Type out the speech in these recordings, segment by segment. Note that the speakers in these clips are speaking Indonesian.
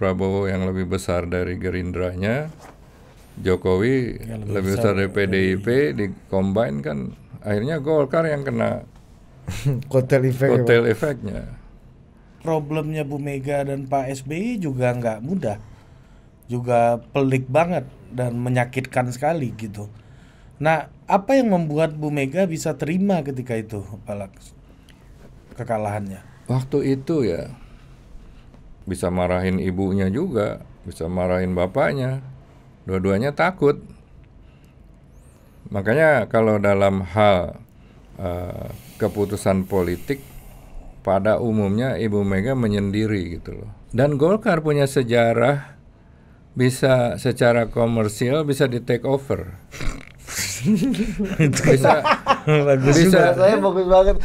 Prabowo yang lebih besar dari Gerindranya, Jokowi lebih, besar dari PDIP, di combine kan akhirnya Golkar yang kena Kotel efek ya, efeknya. Problemnya Bu Mega dan Pak SBY juga nggak mudah, juga pelik banget dan menyakitkan sekali gitu. Nah, apa yang membuat Bu Mega bisa terima ketika itu, Pak Laks? Kekalahannya. Waktu itu ya bisa marahin ibunya juga, bisa marahin bapaknya. Dua-duanya takut. Makanya kalau dalam hal eh, keputusan politik pada umumnya Ibu Mega menyendiri gitu loh. Dan Golkar punya sejarah bisa secara komersial bisa di take over. bisa Bagus bisa Saya bagus banget.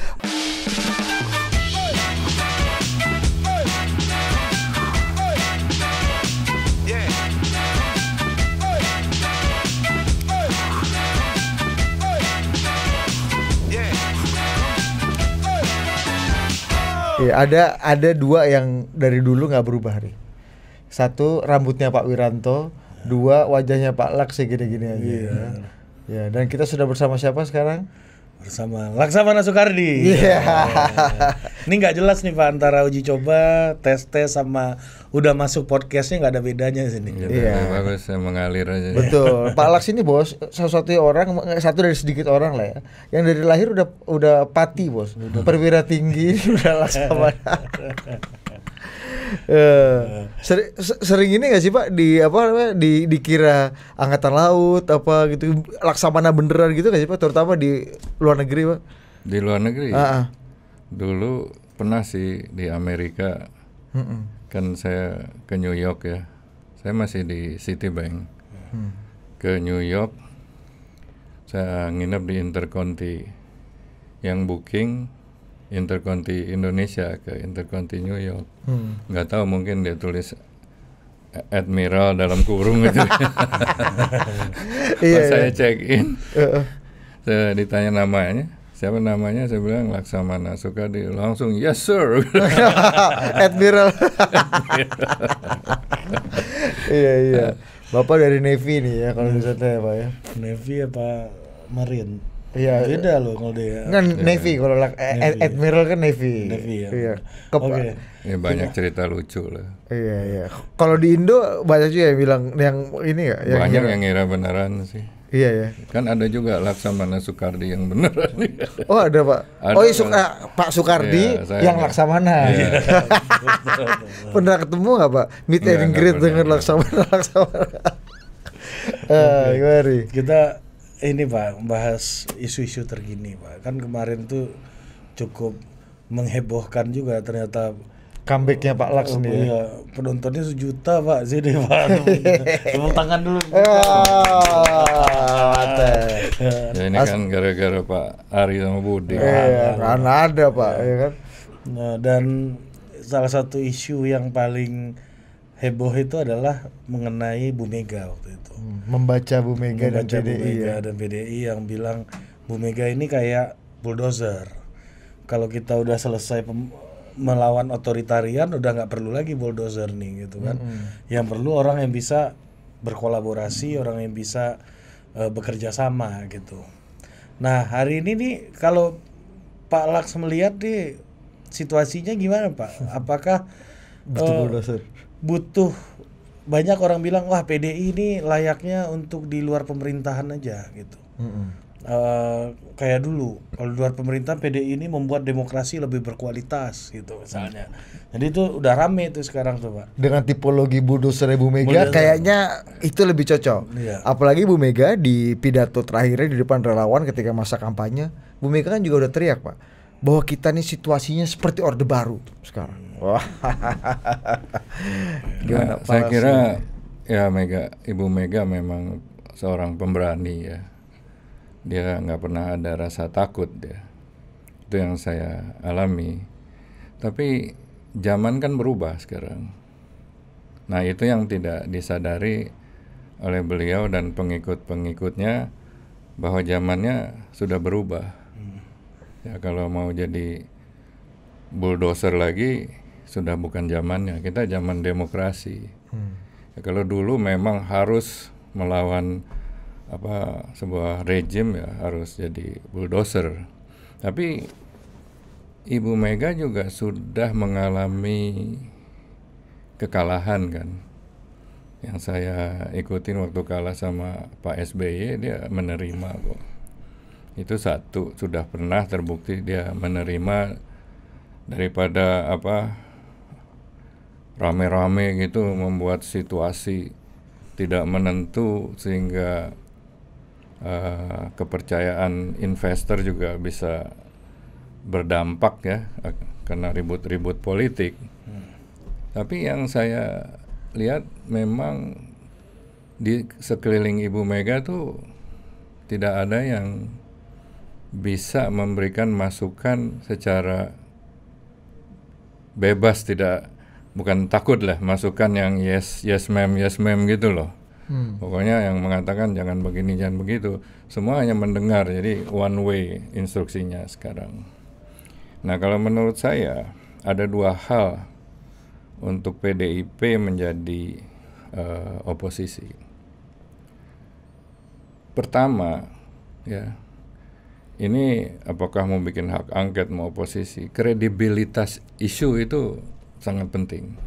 Iya, ada ada dua yang dari dulu nggak berubah nih. Satu rambutnya Pak Wiranto, dua wajahnya Pak Laks gini-gini aja. Ya. Ya, dan kita sudah bersama siapa sekarang? Bersama Laksamana Soekardi. Iya. Ini nggak jelas nih Pak antara uji coba, tes tes sama udah masuk podcastnya nggak ada bedanya di sini. Iya. ya, bagus saya mengalir aja. Betul. Pak Laks ini bos, satu orang, satu dari sedikit orang lah ya, yang dari lahir udah udah pati bos, perwira tinggi, udah laksamana. Eh, seri- se- sering ini gak sih Pak di apa namanya di dikira angkatan laut apa gitu laksamana beneran gitu gak sih Pak terutama di luar negeri Pak? Di luar negeri. Ah, ah. Dulu pernah sih di Amerika Mm-mm. kan saya ke New York ya. Saya masih di Citibank. Ke New York saya nginep di Interconti. Yang booking Interconti Indonesia ke Interconti New York. Hmm. nggak tahu mungkin dia tulis Admiral dalam kurung gitu. Iya, saya iya. check in, eh. saya ditanya namanya, siapa namanya? Saya bilang Laksamana Soekardi. Langsung yes sir. Admiral. iya iya. Bapak dari Navy nih ya kalau di sana ya Pak ya. Navy apa Marine? Iya. Beda loh kalau dia. Kan Navy kalau eh, Navy. Admiral kan Navy. Navy ya. Iya. Ke- Oke. ya banyak cerita lucu lah. Iya iya. Kalau di Indo banyak juga yang bilang yang ini ya. Yang banyak ngira- yang ngira beneran sih. Iya ya. Kan ada juga Laksamana Soekardi yang beneran. Oh ada Pak. Ada, oh iya, Suk- Pak Soekardi Iya, yang nggak- Laksamana. Iya. Pernah ketemu nggak Pak? Meet and greet dengan. Laksamana Laksamana. Eh, gimana nih? Kita ini Pak bahas isu-isu terkini Pak. Kan kemarin tuh cukup menghebohkan juga ternyata Comebacknya Pak Laks Oh, nih. ya. iya, penontonnya sejuta Pak sini Pak. Tepuk tangan dulu. Ah, mantap. ya ini kan gara-gara Pak Ari sama Budi. Iya, karena ada Pak, ya kan? Nah, dan salah satu isu yang paling heboh itu adalah mengenai Bu Mega waktu itu. Hmm, Membaca Bu Mega dan Membaca Bu PDI Mega ya. dan PDI yang bilang Bu Mega ini kayak bulldozer. Kalau kita udah selesai melawan otoritarian udah nggak perlu lagi bulldozer nih gitu kan. Yang perlu orang yang bisa berkolaborasi, orang yang bisa eh, bekerja sama gitu. Nah hari ini nih kalau Pak Laks melihat nih situasinya gimana Pak? Apakah Betul eh, bulldozer. Butuh banyak orang bilang wah PDI ini layaknya untuk di luar pemerintahan aja gitu. Mm-mm. Eh, kayak dulu kalau di luar pemerintahan PDI ini membuat demokrasi lebih berkualitas gitu misalnya. Jadi itu udah rame tuh sekarang tuh pak. Dengan tipologi bulldozer Bu Mega kayaknya itu lebih cocok. Iya. Apalagi Bu Mega di pidato terakhirnya di depan relawan ketika masa kampanye, Bu Mega kan juga udah teriak, Pak, bahwa kita nih situasinya seperti Orde Baru sekarang. Wah. Gimana Nah, saya kira ya Mega, Ibu Mega memang seorang pemberani ya. Dia nggak pernah ada rasa takut dia. Itu yang saya alami. Tapi zaman kan berubah sekarang. Nah itu yang tidak disadari oleh beliau dan pengikut-pengikutnya bahwa zamannya sudah berubah. Ya kalau mau jadi bulldozer lagi sudah bukan zamannya. Kita zaman demokrasi. Hmm. Ya, kalau dulu memang harus melawan apa sebuah rejim ya harus jadi bulldozer. Tapi Ibu Mega juga sudah mengalami kekalahan kan. Yang saya ikutin waktu kalah sama Pak SBY dia menerima kok. Itu satu sudah pernah terbukti dia menerima daripada apa rame-rame gitu membuat situasi tidak menentu sehingga uh, kepercayaan investor juga bisa berdampak ya karena ribut-ribut politik. Hmm. Tapi yang saya lihat memang di sekeliling Ibu Mega tuh tidak ada yang bisa memberikan masukan secara bebas tidak bukan takut lah masukan yang yes yes ma'am yes ma'am gitu loh. Hmm. pokoknya yang mengatakan jangan begini jangan begitu. Semua hanya mendengar jadi one way instruksinya sekarang. Nah kalau menurut saya ada dua hal untuk PDIP menjadi uh, oposisi. Pertama ya ini apakah mau bikin hak angket mau oposisi kredibilitas isu itu sangat penting.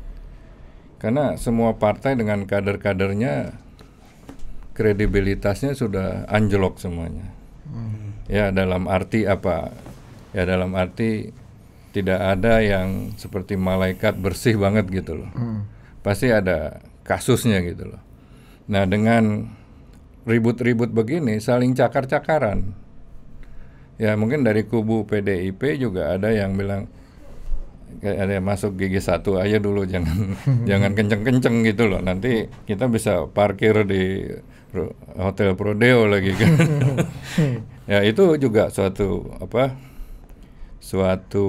Karena semua partai dengan kader-kadernya kredibilitasnya sudah anjlok semuanya. Hmm. Ya dalam arti apa? Ya dalam arti tidak ada yang seperti malaikat bersih banget gitu loh. Hmm. Pasti ada kasusnya gitu loh. Nah dengan ribut-ribut begini saling cakar-cakaran. Ya mungkin dari kubu PDIP juga ada yang bilang ada masuk gigi satu aja dulu jangan jangan kenceng-kenceng gitu loh. Nanti kita bisa parkir di hotel Prodeo lagi kan. Ya itu juga suatu apa suatu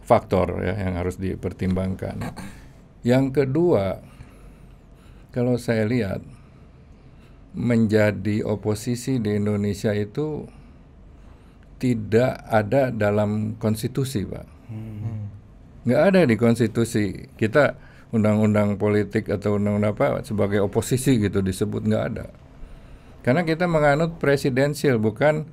faktor ya yang harus dipertimbangkan. Yang kedua kalau saya lihat menjadi oposisi di Indonesia itu tidak ada dalam konstitusi pak. Hmm nggak ada di konstitusi kita undang-undang politik atau undang-undang apa sebagai oposisi gitu disebut nggak ada karena kita menganut presidensial bukan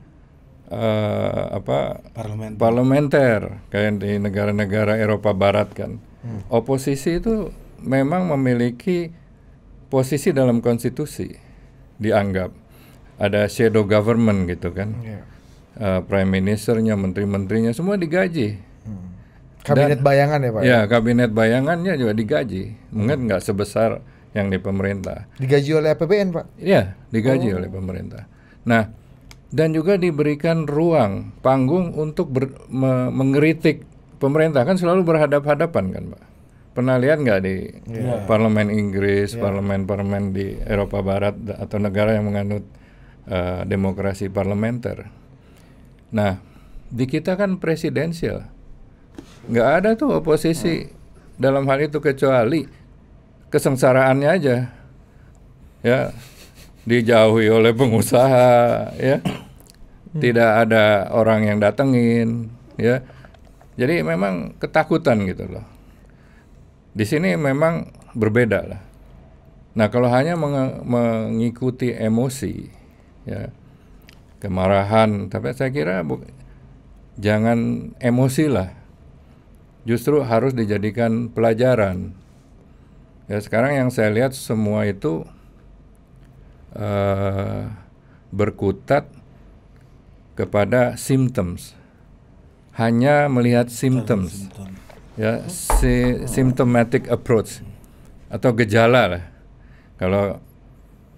uh, apa parlementer. parlementer kayak di negara-negara Eropa Barat kan hmm. oposisi itu memang memiliki posisi dalam konstitusi dianggap ada shadow government gitu kan yeah. uh, prime ministernya menteri-menterinya semua digaji Kabinet Dan, bayangan ya Pak? Ya, kabinet bayangannya juga digaji. Mungkin nggak sebesar yang di pemerintah. Digaji oleh APBN Pak? Iya, digaji oh. oleh pemerintah. Nah, dan juga diberikan ruang panggung untuk ber, me, mengeritik pemerintah kan selalu berhadap-hadapan kan Pak. Pernah lihat nggak di yeah. parlemen Inggris, yeah. parlemen-parlemen di Eropa Barat atau negara yang menganut uh, demokrasi parlementer? Nah, di kita kan presidensial nggak ada tuh oposisi. Hmm. dalam hal itu kecuali kesengsaraannya aja. Ya dijauhi oleh pengusaha ya. Hmm. tidak ada orang yang datengin ya. Jadi memang ketakutan gitu loh. Di sini memang berbeda lah. Nah kalau hanya meng mengikuti emosi ya. Kemarahan tapi saya kira jangan emosi lah justru harus dijadikan pelajaran. Ya sekarang yang saya lihat semua itu uh, berkutat kepada symptoms, hanya melihat symptoms, ya si symptomatic approach atau gejala lah. Kalau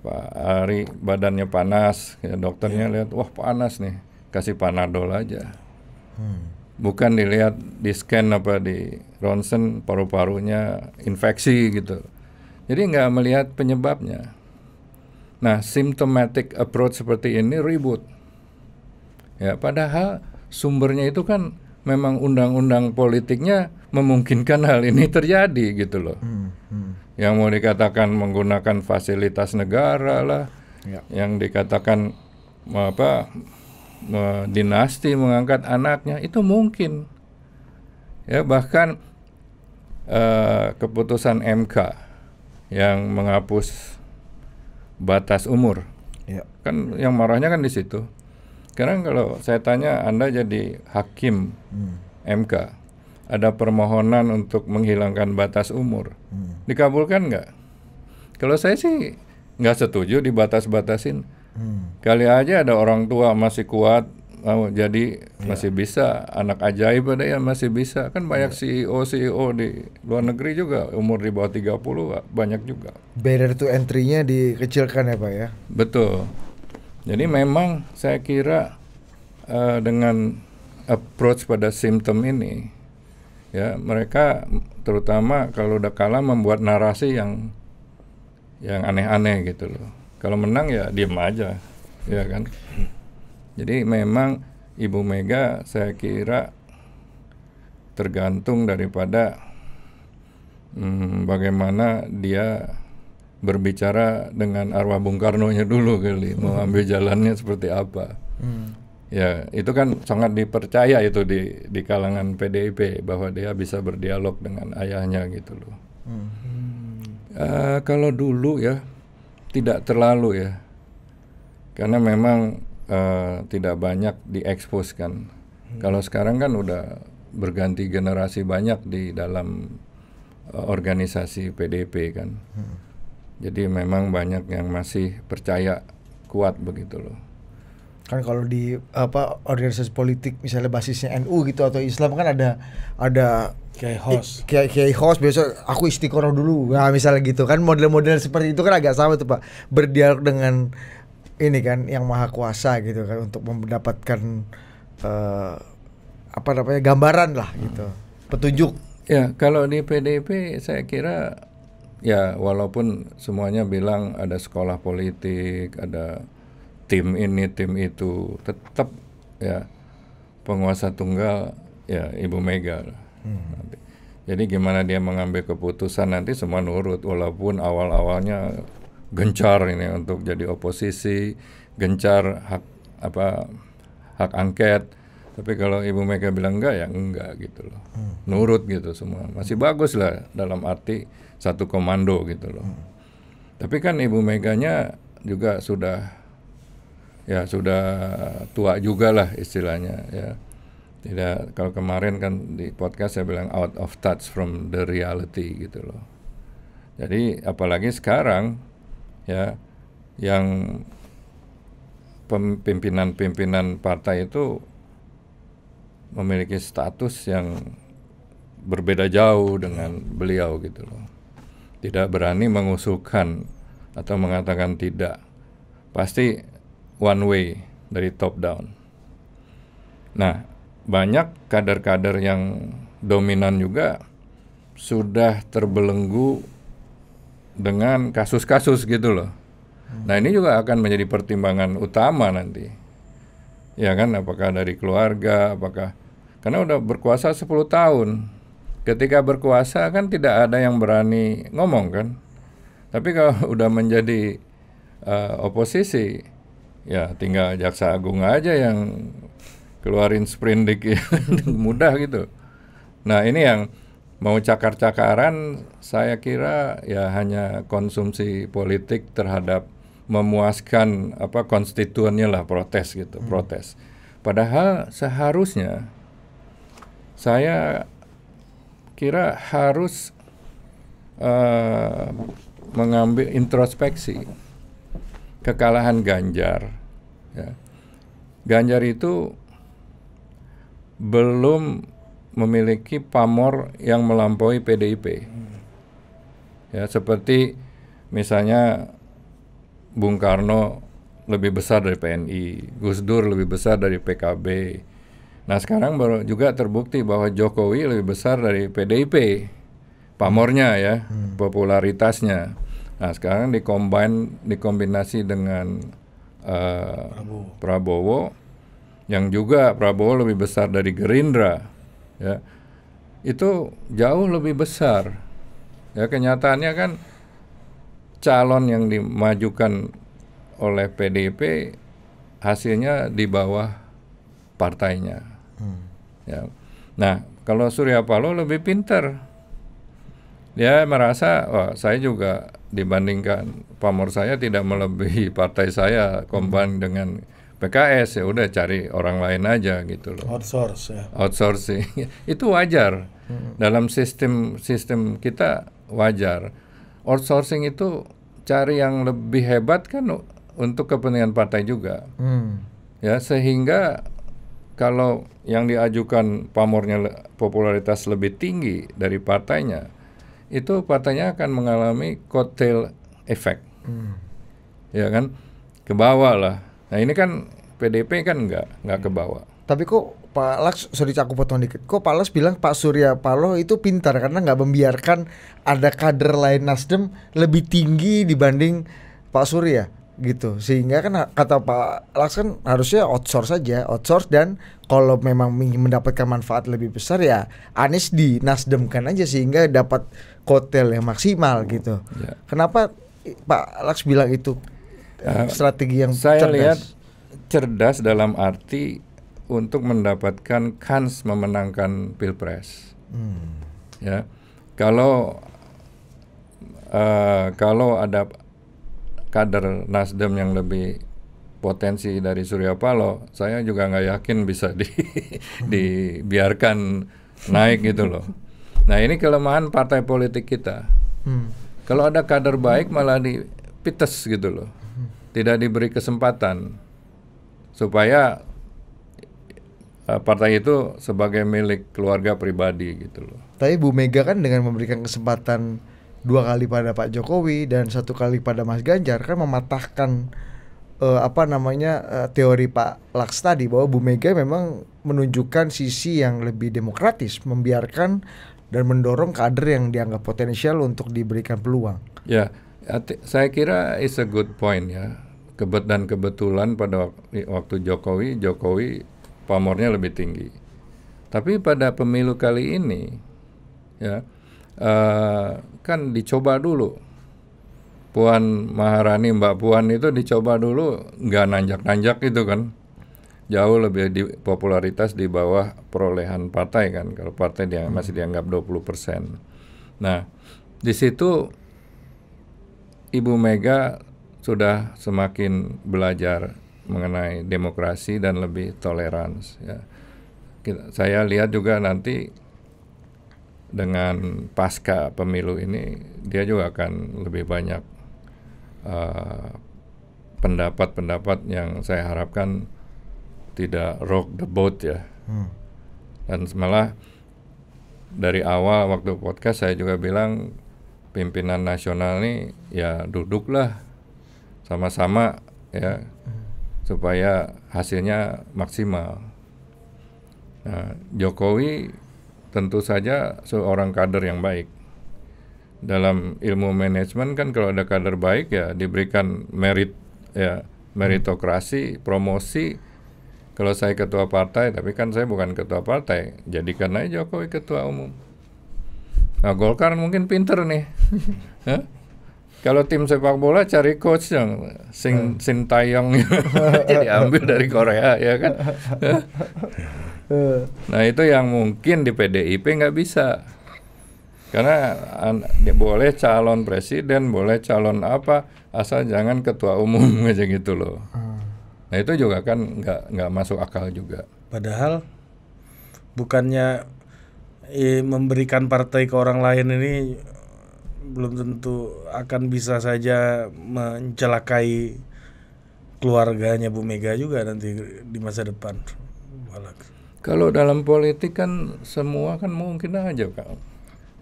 Pak Ari badannya panas, ya dokternya yeah. lihat wah panas nih, kasih panadol aja. Hmm bukan dilihat di scan apa di ronsen paru-parunya infeksi gitu. Jadi nggak melihat penyebabnya. Nah, symptomatic approach seperti ini ribut. Ya, padahal sumbernya itu kan memang undang-undang politiknya memungkinkan hal ini terjadi gitu loh. Hmm, hmm. Yang mau dikatakan menggunakan fasilitas negara lah, ya. yang dikatakan apa dinasti mengangkat anaknya itu mungkin ya bahkan eh, keputusan MK yang menghapus batas umur. Ya. Kan yang marahnya kan di situ. Sekarang kalau saya tanya Anda jadi hakim Hmm. MK, ada permohonan untuk menghilangkan batas umur, Hmm. dikabulkan nggak? Kalau saya sih nggak setuju dibatas-batasin. Hmm. Kali aja ada orang tua masih kuat, mau jadi masih bisa, anak ajaib ada yang masih bisa. Kan banyak CEO CEO di luar negeri juga umur di bawah 30 banyak juga. Barrier to entry-nya dikecilkan ya Pak ya. Betul. Jadi memang saya kira eh, dengan approach pada simptom ini, ya mereka terutama kalau udah kalah membuat narasi yang yang aneh-aneh gitu loh. Kalau menang ya diem aja, ya kan. Jadi memang Ibu Mega saya kira tergantung daripada hmm, bagaimana dia berbicara dengan arwah Bung Karno-nya dulu kali, mau ambil jalannya seperti apa. Hmm. Ya, itu kan sangat dipercaya itu di di kalangan PDIP bahwa dia bisa berdialog dengan ayahnya gitu loh. Hmm. Eh, kalau dulu ya tidak terlalu ya, karena memang eh, tidak banyak diekspos kan. Kalau sekarang kan udah berganti generasi banyak di dalam eh, organisasi PDIP kan. Jadi memang banyak yang masih percaya kuat begitu loh. Kan kalau di apa organisasi politik misalnya basisnya NU gitu atau Islam kan ada ada Kayak host. kayak kayak host biasa aku istiqoroh dulu nah misalnya gitu kan model-model seperti itu kan agak sama tuh pak berdialog dengan ini kan yang maha kuasa gitu kan untuk mendapatkan eh, apa namanya gambaran lah gitu petunjuk Ya, kalau di PDIP saya kira ya walaupun semuanya bilang ada sekolah politik, ada tim ini, tim itu, tetap ya penguasa tunggal ya Ibu Mega. lah nanti. Jadi gimana dia mengambil keputusan nanti semua nurut walaupun awal-awalnya gencar ini untuk jadi oposisi, gencar hak apa hak angket. Tapi kalau Ibu Mega bilang enggak ya enggak gitu loh. Nurut gitu semua. Masih bagus lah dalam arti satu komando gitu loh. Tapi kan Ibu Meganya juga sudah ya sudah tua juga lah istilahnya ya. Tidak kalau kemarin kan di podcast saya bilang out of touch from the reality gitu loh. Jadi apalagi sekarang ya yang pimpinan-pimpinan partai itu memiliki status yang berbeda jauh dengan beliau gitu loh. Tidak berani mengusulkan atau mengatakan tidak. Pasti one way dari top down. Nah, banyak kader-kader yang dominan juga sudah terbelenggu dengan kasus-kasus gitu loh. Nah, ini juga akan menjadi pertimbangan utama nanti. Ya kan, apakah dari keluarga, apakah karena udah berkuasa 10 tahun. Ketika berkuasa kan tidak ada yang berani ngomong kan. Tapi kalau udah menjadi eh, oposisi, ya tinggal jaksa agung aja yang keluarin sprindik ya, mudah gitu. Nah ini yang mau cakar-cakaran saya kira ya hanya konsumsi politik terhadap memuaskan apa konstituennya lah protes gitu protes. Padahal seharusnya saya kira harus eh, mengambil introspeksi kekalahan Ganjar. Ya. Ganjar itu belum memiliki pamor yang melampaui PDIP. Ya, seperti misalnya Bung Karno lebih besar dari PNI, Gus Dur lebih besar dari PKB. Nah, sekarang baru juga terbukti bahwa Jokowi lebih besar dari PDIP. Pamornya ya, popularitasnya. Nah, sekarang dikombin dikombinasi dengan eh, Prabowo yang juga Prabowo lebih besar dari Gerindra ya. Itu jauh lebih besar. Ya kenyataannya kan calon yang dimajukan oleh PDIP hasilnya di bawah partainya. Ya. Nah kalau Surya Paloh lebih pintar. Dia merasa wah saya juga dibandingkan pamor saya tidak melebihi partai saya combine dengan PKS ya udah cari orang lain aja gitu loh. Outsource ya. outsourcing itu wajar. Dalam sistem sistem kita wajar. Outsourcing itu cari yang lebih hebat kan untuk kepentingan partai juga. Hmm. ya sehingga kalau yang diajukan pamornya le- popularitas lebih tinggi dari partainya itu partainya akan mengalami cocktail effect. Ya kan? Ke bawah lah nah ini kan PDP kan nggak nggak ke bawah Tapi kok Pak Laks, sorry aku potong dikit. Kok Pak Laks bilang Pak Surya Paloh itu pintar karena nggak membiarkan ada kader lain Nasdem lebih tinggi dibanding Pak Surya gitu. Sehingga kan kata Pak Laks kan harusnya outsource saja, outsource dan kalau memang ingin mendapatkan manfaat lebih besar ya Anies di Nasdemkan aja sehingga dapat kotel yang maksimal gitu. Ya. Kenapa Pak Laks bilang itu eh, strategi yang saya cerdas? lihat cerdas dalam arti untuk mendapatkan kans memenangkan pilpres Hmm. ya kalau eh, kalau ada kader Nasdem yang lebih potensi dari Surya Paloh, saya juga nggak yakin bisa di, dibiarkan naik gitu loh. Nah ini kelemahan partai politik kita. Hmm. Kalau ada kader baik malah dipites gitu loh, tidak diberi kesempatan supaya eh, partai itu sebagai milik keluarga pribadi gitu loh. Tapi Bu Mega kan dengan memberikan kesempatan dua kali pada Pak Jokowi dan satu kali pada Mas Ganjar kan mematahkan eh, apa namanya eh, teori Pak Laks tadi bahwa Bu Mega memang menunjukkan sisi yang lebih demokratis, membiarkan dan mendorong kader yang dianggap potensial untuk diberikan peluang. Ya, saya kira is a good point ya. Kebet dan kebetulan pada wak- waktu Jokowi, Jokowi pamornya lebih tinggi. Tapi pada pemilu kali ini, ya eh, kan dicoba dulu. Puan Maharani, Mbak Puan itu dicoba dulu, nggak nanjak-nanjak itu kan. Jauh lebih di popularitas di bawah perolehan partai kan. Kalau partai dia masih dianggap 20%. Nah, di situ Ibu Mega sudah semakin belajar mengenai demokrasi dan lebih tolerans ya. Kita- saya lihat juga nanti dengan pasca pemilu ini dia juga akan lebih banyak eh, pendapat-pendapat yang saya harapkan tidak rock the boat ya. Hmm. Dan malah dari awal waktu podcast saya juga bilang pimpinan nasional ini ya duduklah sama-sama ya supaya hasilnya maksimal. Nah, Jokowi tentu saja seorang kader yang baik. Dalam ilmu manajemen kan kalau ada kader baik ya diberikan merit ya meritokrasi, promosi. Kalau saya ketua partai, tapi kan saya bukan ketua partai, jadikan aja Jokowi ketua umum. Nah Golkar mungkin pinter nih. Kalau tim sepak bola cari coach yang sing sing tayong jadi ambil dari Korea ya kan. Nah itu yang mungkin di PDIP nggak bisa. Karena an- boleh calon presiden, boleh calon apa, asal jangan ketua umum aja gitu loh. Nah itu juga kan nggak nggak masuk akal juga. Padahal bukannya eh, memberikan partai ke orang lain ini belum tentu akan bisa saja mencelakai keluarganya Bu Mega juga nanti di masa depan. Kalau dalam politik kan semua kan mungkin aja kan.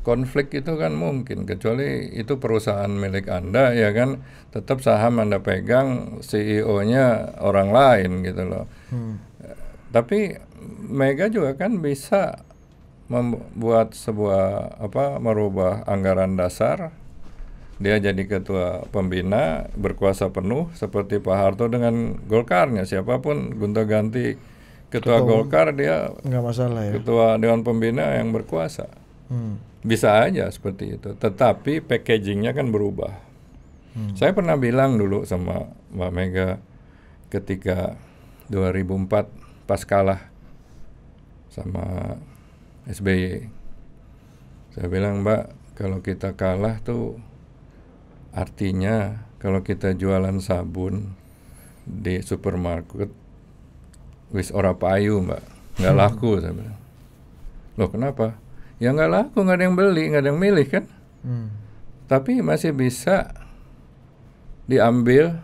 Konflik itu kan mungkin kecuali itu perusahaan milik Anda ya kan tetap saham Anda pegang CEO-nya orang lain gitu loh. Eh, Tapi Mega juga kan bisa membuat sebuah apa merubah anggaran dasar. Dia jadi ketua pembina berkuasa penuh seperti Pak Harto dengan Golkarnya. Siapa pun gonta ganti ketua Golkar dia nggak masalah ya. ketua dewan pembina yang berkuasa. Hmm. bisa aja seperti itu tetapi packagingnya kan berubah. Saya pernah bilang dulu sama Mbak Mega ketika 2004 pas kalah sama SBY saya bilang Mbak kalau kita kalah tuh artinya kalau kita jualan sabun di supermarket wis ora payu mbak. Nggak laku saya bilang. Loh kenapa? Ya nggak laku nggak ada yang beli nggak ada yang milih kan? Hmm. tapi masih bisa diambil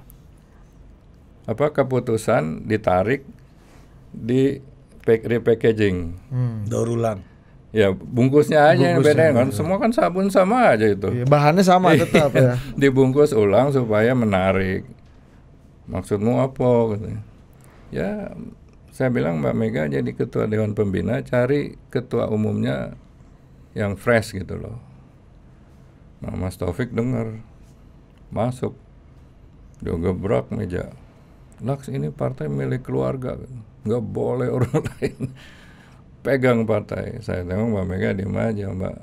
apa keputusan ditarik di pack repackaging. Hmm. daur ulang ya bungkusnya aja yang Bungkusnya, beda kan. semua kan sabun sama aja itu. Iya, bahannya sama tetap ya. dibungkus ulang supaya menarik. Maksudmu apa? Ya saya bilang Mbak Mega jadi ketua dewan pembina cari ketua umumnya yang fresh gitu loh. Nah Mas Taufik dengar masuk. Dia gebrak meja. Laks ini partai milik keluarga. Nggak boleh orang lain pegang partai. Saya tengok Mbak Mega diem aja Mbak.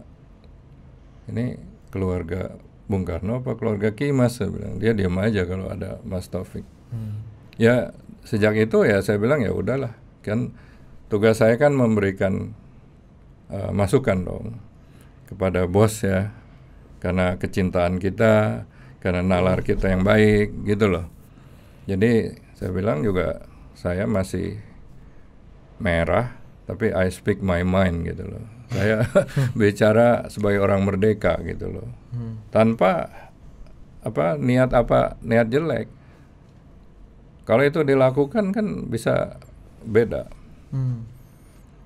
Ini keluarga Bung Karno apa keluarga Kimas? Saya bilang dia diam aja kalau ada Mas Taufik. Hmm. ya sejak itu ya saya bilang ya udahlah. Kan tugas saya kan memberikan uh, masukan dong kepada bos ya. Karena kecintaan kita karena nalar kita yang baik gitu loh. Jadi saya bilang juga saya masih merah tapi I speak my mind gitu loh. Saya bicara sebagai orang merdeka gitu loh. Tanpa apa niat apa niat jelek. Kalau itu dilakukan kan bisa beda. Hmm.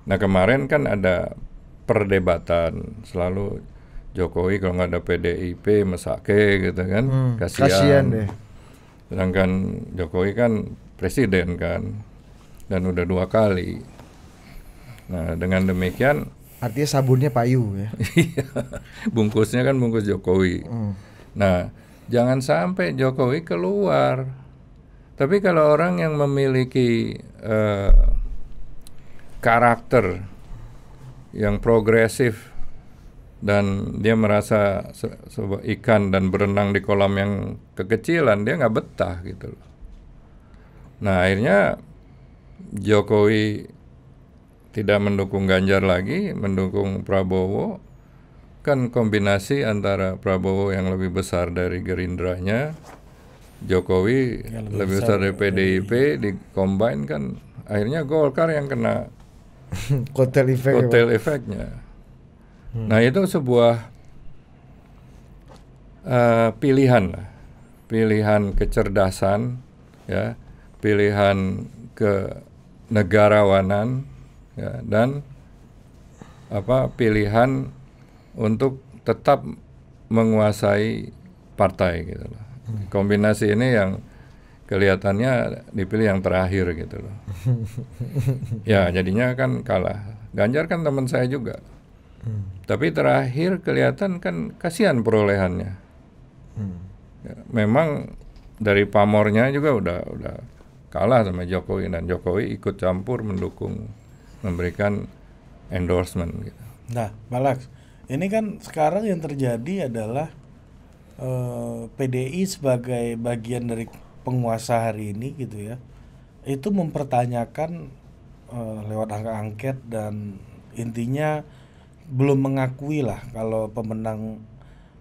nah kemarin kan ada perdebatan selalu Jokowi kalau nggak ada PDIP mesake gitu kan. Hmm, kasihan. kasihan deh. sedangkan Jokowi kan presiden kan. Dan udah dua kali nah dengan demikian Artinya sabunnya payu ya. Iya, bungkusnya kan bungkus Jokowi. Hmm. Nah, jangan sampai Jokowi keluar. Tapi kalau orang yang memiliki eh, karakter yang progresif dan dia merasa se- sebuah ikan dan berenang di kolam yang kekecilan, dia nggak betah gitu loh. Nah, akhirnya Jokowi tidak mendukung Ganjar lagi, mendukung Prabowo, kan kombinasi antara Prabowo yang lebih besar dari Gerindranya, Jokowi lebih lebih besar besar dari PDIP, di combine kan akhirnya Golkar yang kena Kotel efek. ya, kotel efeknya. Nah itu sebuah eh, pilihan pilihan kecerdasan, ya, pilihan ke negarawanan, ya, dan apa pilihan untuk tetap menguasai partai gitu loh. Kombinasi ini yang kelihatannya dipilih yang terakhir gitu loh. ya jadinya kan kalah. Ganjar kan teman saya juga. Hmm. Tapi terakhir kelihatan kan kasihan perolehannya. Hmm. Ya, memang dari pamornya juga udah udah kalah sama Jokowi dan Jokowi ikut campur mendukung memberikan endorsement gitu. Nah, Malaks, ini kan sekarang yang terjadi adalah eh, PDI sebagai bagian dari penguasa hari ini gitu ya, itu mempertanyakan eh, lewat angka angket dan intinya belum mengakui lah kalau pemenang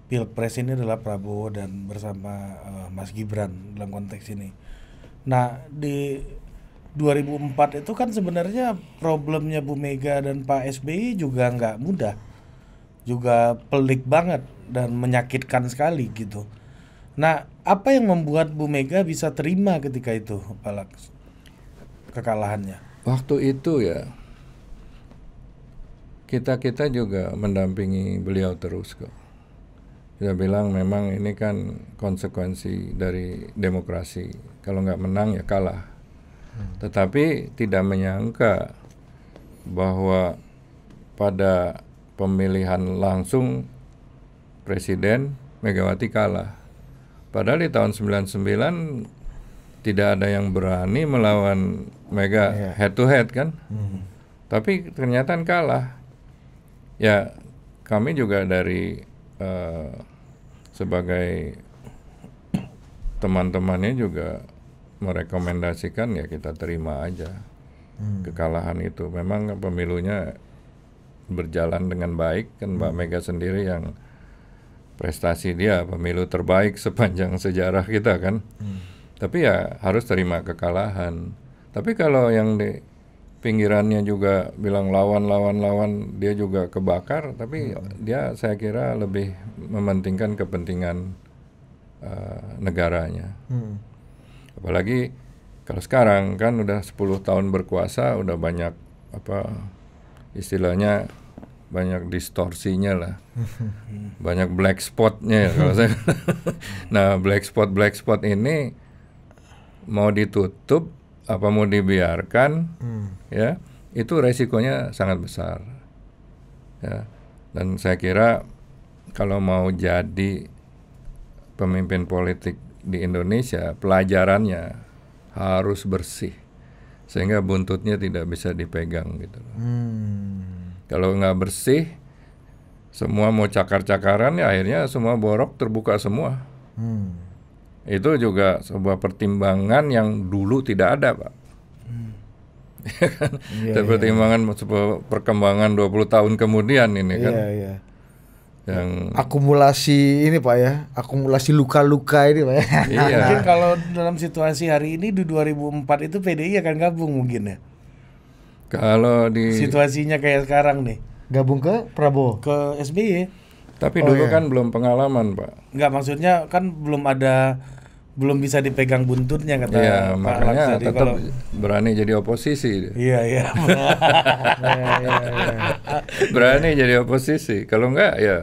pilpres ini adalah Prabowo dan bersama eh, Mas Gibran dalam konteks ini. Nah di 2004 itu kan sebenarnya problemnya Bu Mega dan Pak SBY juga nggak mudah, juga pelik banget dan menyakitkan sekali gitu. Nah apa yang membuat Bu Mega bisa terima ketika itu, Pak? Kekalahannya. Waktu itu ya kita kita juga mendampingi beliau terus kok. Kita bilang memang ini kan konsekuensi dari demokrasi. Kalau nggak menang ya kalah. Tetapi tidak menyangka bahwa pada pemilihan langsung presiden Megawati kalah. Padahal di tahun 99 tidak ada yang berani melawan Mega Iya. head to head kan. Hmm. Tapi ternyata kalah. Ya, kami juga dari eh, sebagai teman-temannya juga merekomendasikan ya kita terima aja Hmm. kekalahan itu. Memang pemilunya berjalan dengan baik kan Mbak Mega sendiri yang prestasi dia pemilu terbaik sepanjang sejarah kita kan. Tapi ya harus terima kekalahan. Tapi kalau yang di pinggirannya juga bilang lawan lawan lawan dia juga kebakar tapi dia saya kira lebih mementingkan kepentingan uh, negaranya Hmm. Apalagi kalau sekarang kan udah 10 tahun berkuasa udah banyak apa istilahnya banyak distorsinya lah. Banyak black spotnya ya kalau saya nah black spot black spot ini mau ditutup apa mau dibiarkan Hmm. ya itu resikonya sangat besar ya. Dan saya kira kalau mau jadi pemimpin politik di Indonesia pelajarannya harus bersih sehingga buntutnya tidak bisa dipegang gitu. Hmm. kalau nggak bersih semua mau cakar-cakaran ya akhirnya semua borok terbuka semua Hmm. itu juga sebuah pertimbangan yang dulu tidak ada pak Ya kan? Iya, Dan pertimbangan sebuah perkembangan 20 tahun kemudian ini kan Iya, iya. Yang Akumulasi ini Pak ya, akumulasi luka-luka ini Pak ya. iya Mungkin kalau dalam situasi hari ini di 2004 itu PDI akan gabung mungkin ya. kalau di Situasinya kayak sekarang nih. Gabung ke Prabowo. Ke SBY. tapi Oh, dulu iya. kan belum pengalaman pak Enggak maksudnya kan belum ada belum bisa dipegang buntutnya kata Iya Pak makanya Laksadi. tetap Kalau- berani jadi oposisi. Iya iya. Iya, iya, iya. berani jadi oposisi kalau enggak ya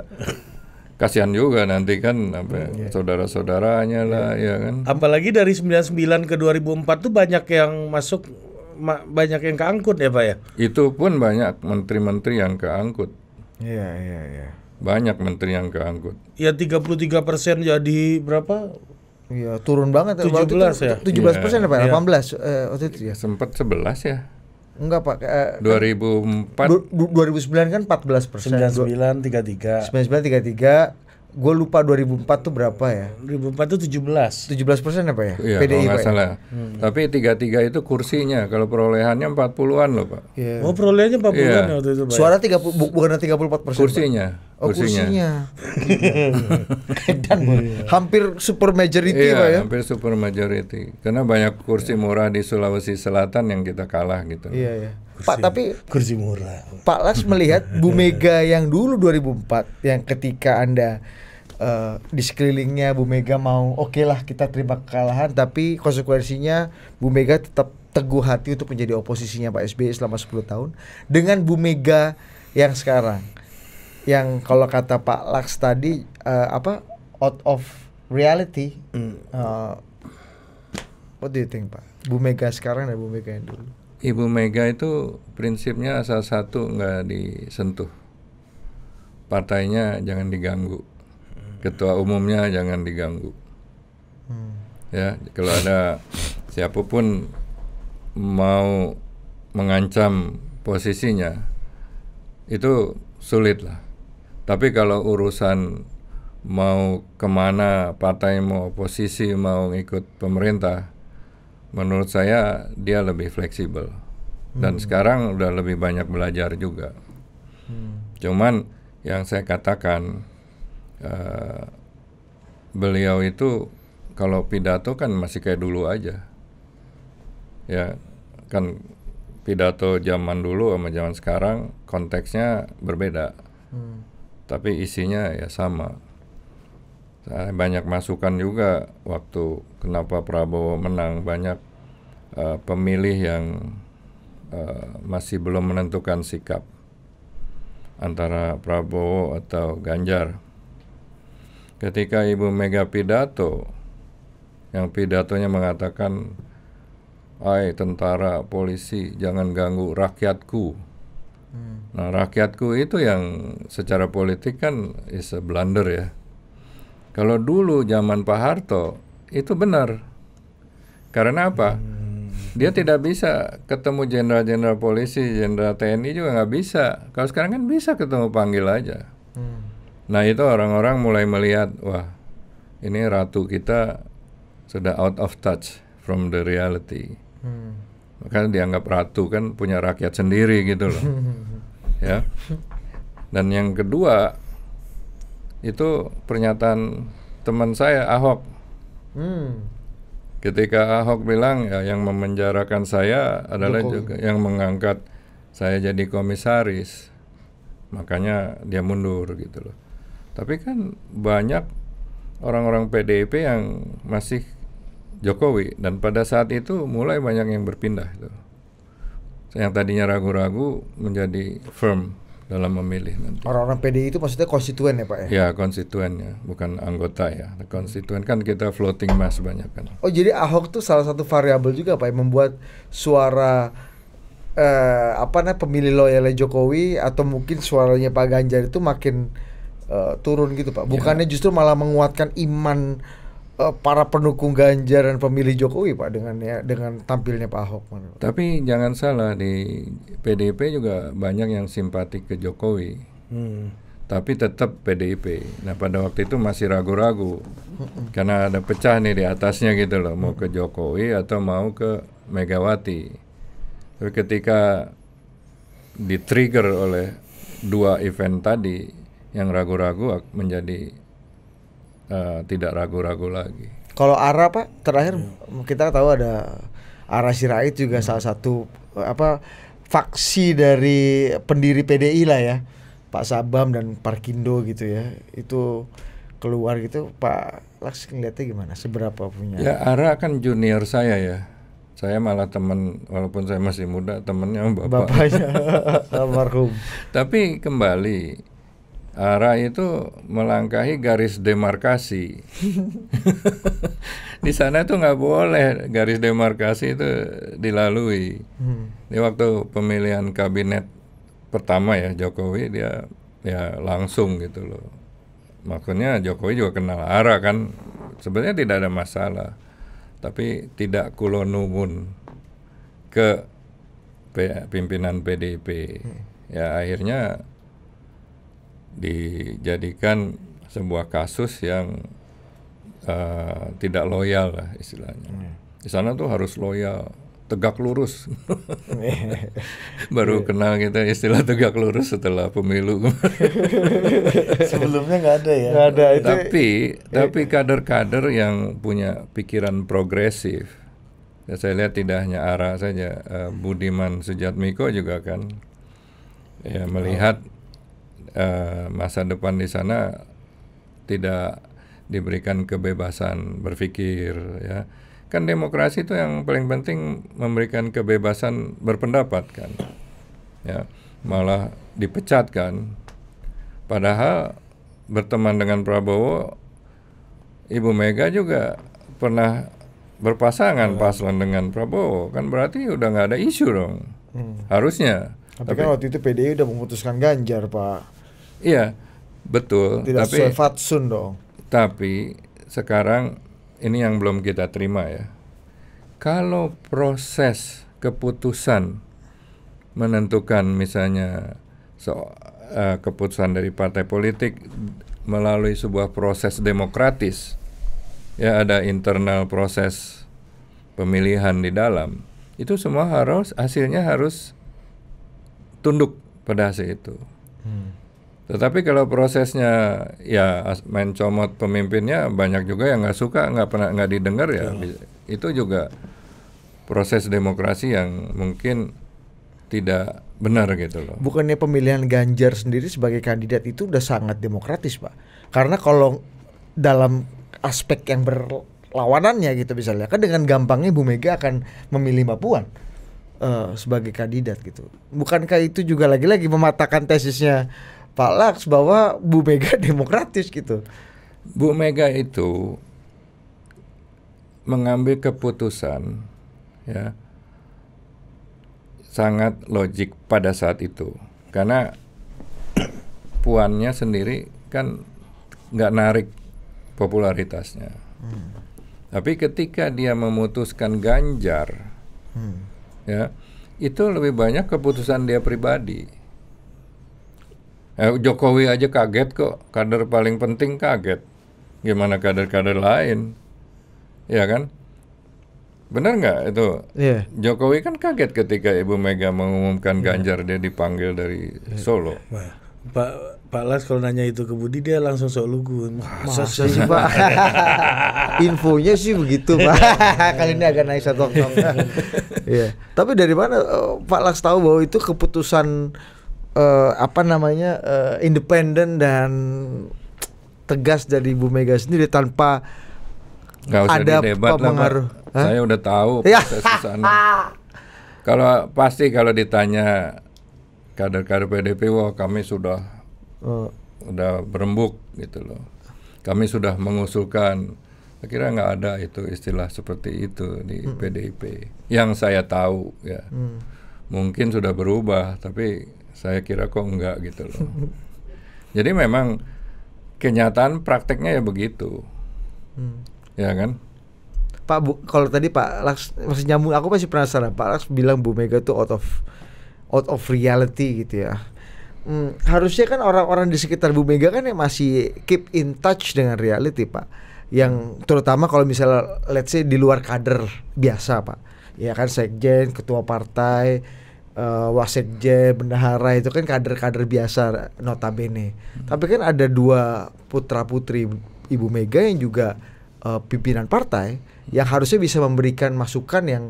kasihan juga nanti kan apa Iya. saudara-saudaranya lah ya kan Apalagi dari 99 ke 2004 tuh banyak yang masuk ma- banyak yang keangkut ya Pak ya. itu pun banyak menteri-menteri yang keangkut Iya, iya, iya. banyak menteri yang keangkut Ya 33 persen jadi berapa? Iya, turun banget 17 ya? 17 persen apa? Iya. 18 eh, waktu itu ya? sempat 11 ya Enggak Pak, eh, 2004 du- du- 2009 kan 14 persen. 99 33. 99 33. Gue lupa 2004 tuh berapa ya? 2004 tuh 17. 17 persen apa ya? Iya, PDI kalau nggak Pak. ya? salah. Tapi tiga-tiga itu kursinya, kalau perolehannya 40-an loh, Pak. Iya. Oh perolehannya 40 Iya. an waktu itu Pak. ya? Suara 30 bu, bukan 34 persen. Kursinya, Oh, kursinya. kursinya. Dan hampir super majority Iya, Pak ya. hampir super majority. Karena banyak kursi murah di Sulawesi Selatan yang kita kalah gitu. Iya, iya. Pak, tapi Kursi murah. Pak Laks melihat Bu Mega yang dulu 2004 yang ketika Anda eh, di sekelilingnya Bu Mega mau oke lah kita terima kekalahan tapi konsekuensinya Bu Mega tetap teguh hati untuk menjadi oposisinya Pak SBY selama 10 tahun dengan Bu Mega yang sekarang yang kalau kata Pak Laks tadi eh, apa out of reality Hmm. eh, what do you think Pak Bu Mega sekarang dan Bu Mega yang dulu Ibu Mega itu prinsipnya asal satu nggak disentuh. Partainya jangan diganggu. Ketua umumnya jangan diganggu. Hmm. Ya, kalau ada siapa pun mau mengancam posisinya itu sulit lah. Tapi kalau urusan mau ke mana partai mau oposisi mau ikut pemerintah, menurut saya dia lebih fleksibel. Dan sekarang udah lebih banyak belajar juga. Cuman yang saya katakan eh, beliau itu kalau pidato kan masih kayak dulu aja. Ya, kan pidato zaman dulu sama zaman sekarang konteksnya berbeda. Hmm. Tapi isinya ya sama. Saya banyak masukan juga waktu kenapa Prabowo menang banyak eh, pemilih yang eh, masih belum menentukan sikap antara Prabowo atau Ganjar. Ketika Ibu Mega pidato, yang pidatonya mengatakan, "Hai tentara, polisi, jangan ganggu rakyatku." Nah, rakyatku itu yang secara politik kan is a blunder ya. Kalau dulu zaman Pak Harto itu benar. Karena apa? Dia tidak bisa ketemu jenderal-jenderal polisi, jenderal TNI juga nggak bisa. Kalau sekarang kan bisa ketemu panggil aja. Hmm. Nah itu orang-orang mulai melihat, wah ini ratu kita sudah out of touch from the reality. Hmm. Maka dianggap ratu kan punya rakyat sendiri gitu loh. ya. Dan yang kedua, itu pernyataan teman saya Ahok. Hmm. Ketika Ahok bilang ya yang memenjarakan saya adalah Jokowi. juga yang mengangkat saya jadi komisaris. Makanya dia mundur gitu loh. Tapi kan banyak orang-orang PDIP yang masih Jokowi dan pada saat itu mulai banyak yang berpindah itu. Yang tadinya ragu-ragu menjadi firm dalam memilih nanti. Orang-orang PDI itu maksudnya konstituen ya Pak ya? Ya konstituennya, bukan anggota ya. Konstituen kan kita floating mass banyak kan. Oh jadi Ahok tuh salah satu variabel juga Pak yang membuat suara eh, apa namanya pemilih loyalnya Jokowi atau mungkin suaranya Pak Ganjar itu makin eh, turun gitu Pak. Bukannya justru malah menguatkan iman eh, para pendukung Ganjar dan pemilih Jokowi Pak dengan ya dengan tampilnya Pak Ahok. Tapi jangan salah di PDIP juga banyak yang simpatik ke Jokowi. Hmm. Tapi tetap PDIP. Nah pada waktu itu masih ragu-ragu karena ada pecah nih di atasnya gitu loh, mau ke Jokowi atau mau ke Megawati. Tapi ketika di-trigger oleh dua event tadi, yang ragu-ragu menjadi eh, tidak ragu-ragu lagi. Kalau Ara Pak terakhir kita tahu ada Ara Sirait juga salah satu eh, apa faksi dari pendiri PDI lah ya Pak Sabam dan Parkindo gitu ya itu keluar gitu Pak Laks ngeliatnya gimana seberapa punya Ya Ara kan junior saya ya. Saya malah teman walaupun saya masih muda temennya bapak. bapaknya almarhum Tapi kembali Ara itu melangkahi garis demarkasi. Di sana tuh nggak boleh garis demarkasi itu dilalui. Hmm. Di waktu pemilihan kabinet pertama ya Jokowi dia ya langsung gitu loh. Makanya Jokowi juga kenal Ara kan. Sebenarnya tidak ada masalah. Tapi tidak kulonumun ke pimpinan PDIP. Ya akhirnya dijadikan sebuah kasus yang eh, tidak loyal lah istilahnya. Di sana tuh harus loyal, tegak lurus. Baru kenal kita istilah tegak lurus setelah pemilu. Sebelumnya nggak ada ya. Nggak ada itu tapi tapi kader-kader yang punya pikiran progresif. Ya, saya lihat tidak hanya Ara saja, eh, Budiman Sujatmiko juga kan ya melihat eh, masa depan di sana tidak diberikan kebebasan berpikir ya. Kan demokrasi itu yang paling penting memberikan kebebasan berpendapat kan. Ya, malah dipecat kan. Padahal berteman dengan Prabowo Ibu Mega juga pernah berpasangan paslon dengan Prabowo kan berarti udah nggak ada isu dong Hmm. harusnya tapi kan waktu itu PDI udah memutuskan Ganjar Pak iya betul. Tidak tapi sesuai fatsun dong. Tapi sekarang ini yang belum kita terima ya. Kalau proses keputusan menentukan misalnya so, eh, keputusan dari partai politik melalui sebuah proses demokratis ya ada internal proses pemilihan di dalam itu semua harus hasilnya harus tunduk pada hasil itu. Hmm. Tetapi kalau prosesnya ya main comot pemimpinnya banyak juga yang nggak suka nggak pernah nggak didengar ya. Bi- itu juga proses demokrasi yang mungkin tidak benar gitu loh. Bukannya pemilihan Ganjar sendiri sebagai kandidat itu udah sangat demokratis pak. Karena kalau dalam aspek yang berlawanannya gitu misalnya kan dengan gampangnya Bu Mega akan memilih Mbak Puan eh, sebagai kandidat gitu. Bukankah itu juga lagi-lagi mematahkan tesisnya Pak Laks bahwa Bu Mega demokratis gitu. Bu Mega itu mengambil keputusan ya sangat logik pada saat itu. Karena puannya sendiri kan nggak narik popularitasnya. Tapi ketika dia memutuskan Ganjar Hmm. ya itu lebih banyak keputusan dia pribadi Eh, Jokowi aja kaget kok kader paling penting kaget gimana kader-kader lain ya kan benar nggak itu Iya. Jokowi kan kaget ketika Ibu Mega mengumumkan Ganjar dia dipanggil dari Solo Wah, Pak Pak Las kalau nanya itu ke Budi dia langsung sok lugu. Masa, Masa sih Pak? Infonya sih begitu Pak. Kali ini agak naik satu. Iya. Tapi dari mana eh, Pak Laks tahu bahwa itu keputusan eh, apa namanya eh, independen dan tegas dari Bu Mega sendiri tanpa nggak usah ada pengaruh. Saya udah tahu Ya. proses sana. Kalau pasti kalau ditanya kader-kader PDP wah kami sudah Eh, udah berembuk gitu loh. Kami sudah mengusulkan. Saya kira nggak ada itu istilah seperti itu di PDIP yang saya tahu ya. Hmm. mungkin sudah berubah tapi saya kira kok enggak gitu loh jadi memang kenyataan prakteknya ya begitu Hmm. ya kan Pak Bu, kalau tadi Pak Laks masih nyambung, aku masih penasaran. Pak Laks bilang Bu Mega itu out of out of reality gitu ya. Hmm, harusnya kan orang-orang di sekitar Bu Mega kan yang masih keep in touch dengan reality Pak. Yang terutama kalau misalnya let's say di luar kader biasa Pak. Ya kan sekjen, ketua partai, eh, wasekjen, bendahara itu kan kader-kader biasa notabene. Tapi kan ada dua putra putri Ibu Mega yang juga eh, pimpinan partai yang harusnya bisa memberikan masukan yang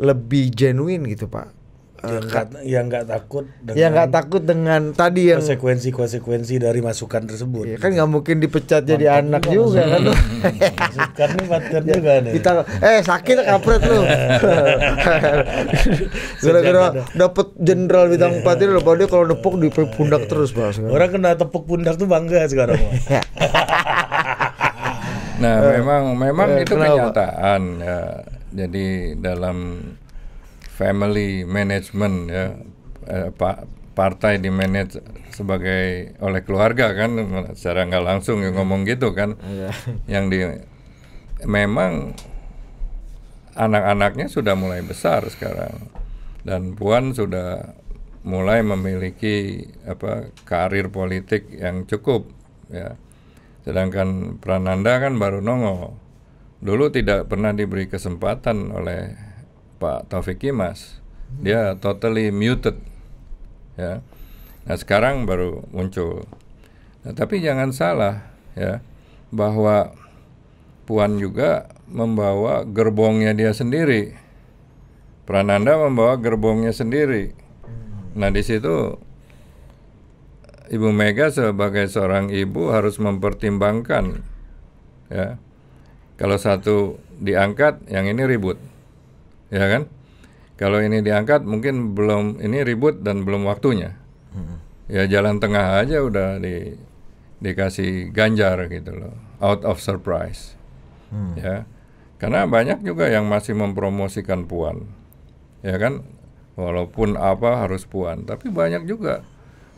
lebih genuine gitu Pak. Eh, yang nggak yang nggak takut dengan yang nggak takut dengan tadi yang konsekuensi-konsekuensi dari masukan tersebut. ya kan nggak mungkin dipecat jadi anak juga kan lu. Masukan nih masukan juga nih. kita eh sakit kampret lu gara-gara dapet jenderal bintang 4 ini lupa dia kalau nepuk di pundak terus sekarang. Orang kena tepuk pundak tuh bangga sekarang. Pak. Nah, memang memang eh, itu kenyataan ya. Jadi dalam family management ya eh, pa- partai di manage sebagai oleh keluarga kan secara nggak langsung ya ngomong gitu kan. Iya. Yang di memang anak-anaknya sudah mulai besar sekarang dan Puan sudah mulai memiliki apa karir politik yang cukup ya. Sedangkan Prananda kan baru nongol. Dulu tidak pernah diberi kesempatan oleh Pak Taufik Kimas. Dia totally muted. Ya. Nah, sekarang baru muncul. Nah, tapi jangan salah ya bahwa Puan juga membawa gerbongnya dia sendiri. Prananda membawa gerbongnya sendiri. Nah, di situ Ibu Mega sebagai seorang ibu harus mempertimbangkan ya. Kalau satu diangkat, yang ini ribut. Ya kan? Kalau ini diangkat mungkin belum ini ribut dan belum waktunya. Ya jalan tengah aja udah di dikasih ganjar gitu loh. Out of surprise. Ya. Karena banyak juga yang masih mempromosikan Puan. Ya kan? Walaupun apa harus Puan, tapi banyak juga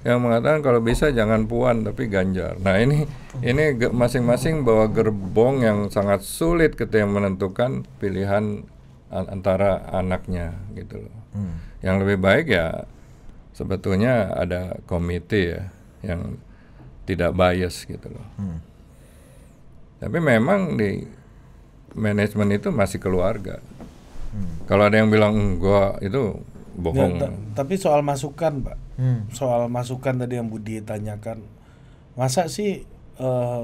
yang mengatakan kalau bisa jangan Puan tapi Ganjar. Nah ini ini masing-masing bawa gerbong yang sangat sulit ketika menentukan pilihan an- antara anaknya gitu loh. Yang lebih baik ya sebetulnya ada komite ya yang tidak bias gitu loh. Tapi memang di manajemen itu masih keluarga. Kalau ada yang bilang enggak itu bohong. Ya, ta- tapi soal masukan, Pak. Hmm. Soal masukan tadi yang Budi tanyakan, masa sih eh,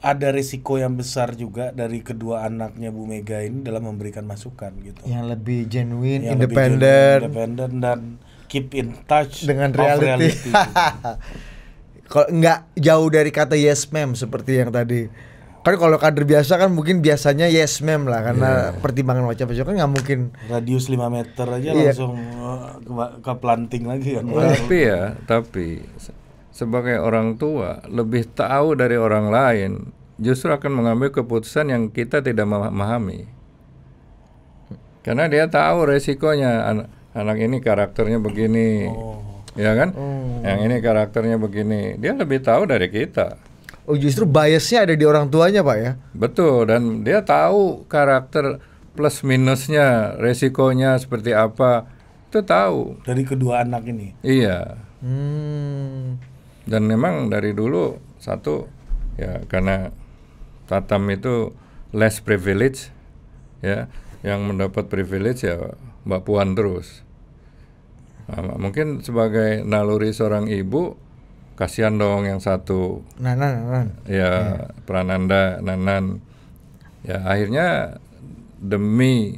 ada risiko yang besar juga dari kedua anaknya Bu Mega ini dalam memberikan masukan gitu. yang lebih genuine, Yang lebih independen genuine, independen dan keep in touch dengan reality. gitu. Kalau nggak jauh dari kata yes ma'am seperti yang tadi. Kan kalau kader biasa kan mungkin biasanya yes ma'am lah karena pertimbangan macam-macam kan nggak mungkin. Radius 5 meter aja Iya. langsung eh, ke, ke planting lagi kan. Tapi ya, tapi sebagai orang tua lebih tahu dari orang lain, justru akan mengambil keputusan yang kita tidak memahami. Karena dia tahu resikonya anak, anak ini karakternya begini, ya kan? Yang ini karakternya begini, dia lebih tahu dari kita. Oh justru biasnya ada di orang tuanya pak ya. Betul, dan dia tahu karakter plus minusnya, resikonya seperti apa, itu tahu. Dari kedua anak ini. Iya. Hmm. Dan memang dari dulu satu ya karena Tatam itu less privilege ya, yang mendapat privilege ya Mbak Puan terus. Nah, mungkin sebagai naluri seorang ibu, kasihan dong yang satu Nanan, Nanan. ya Prananda Nanan ya akhirnya demi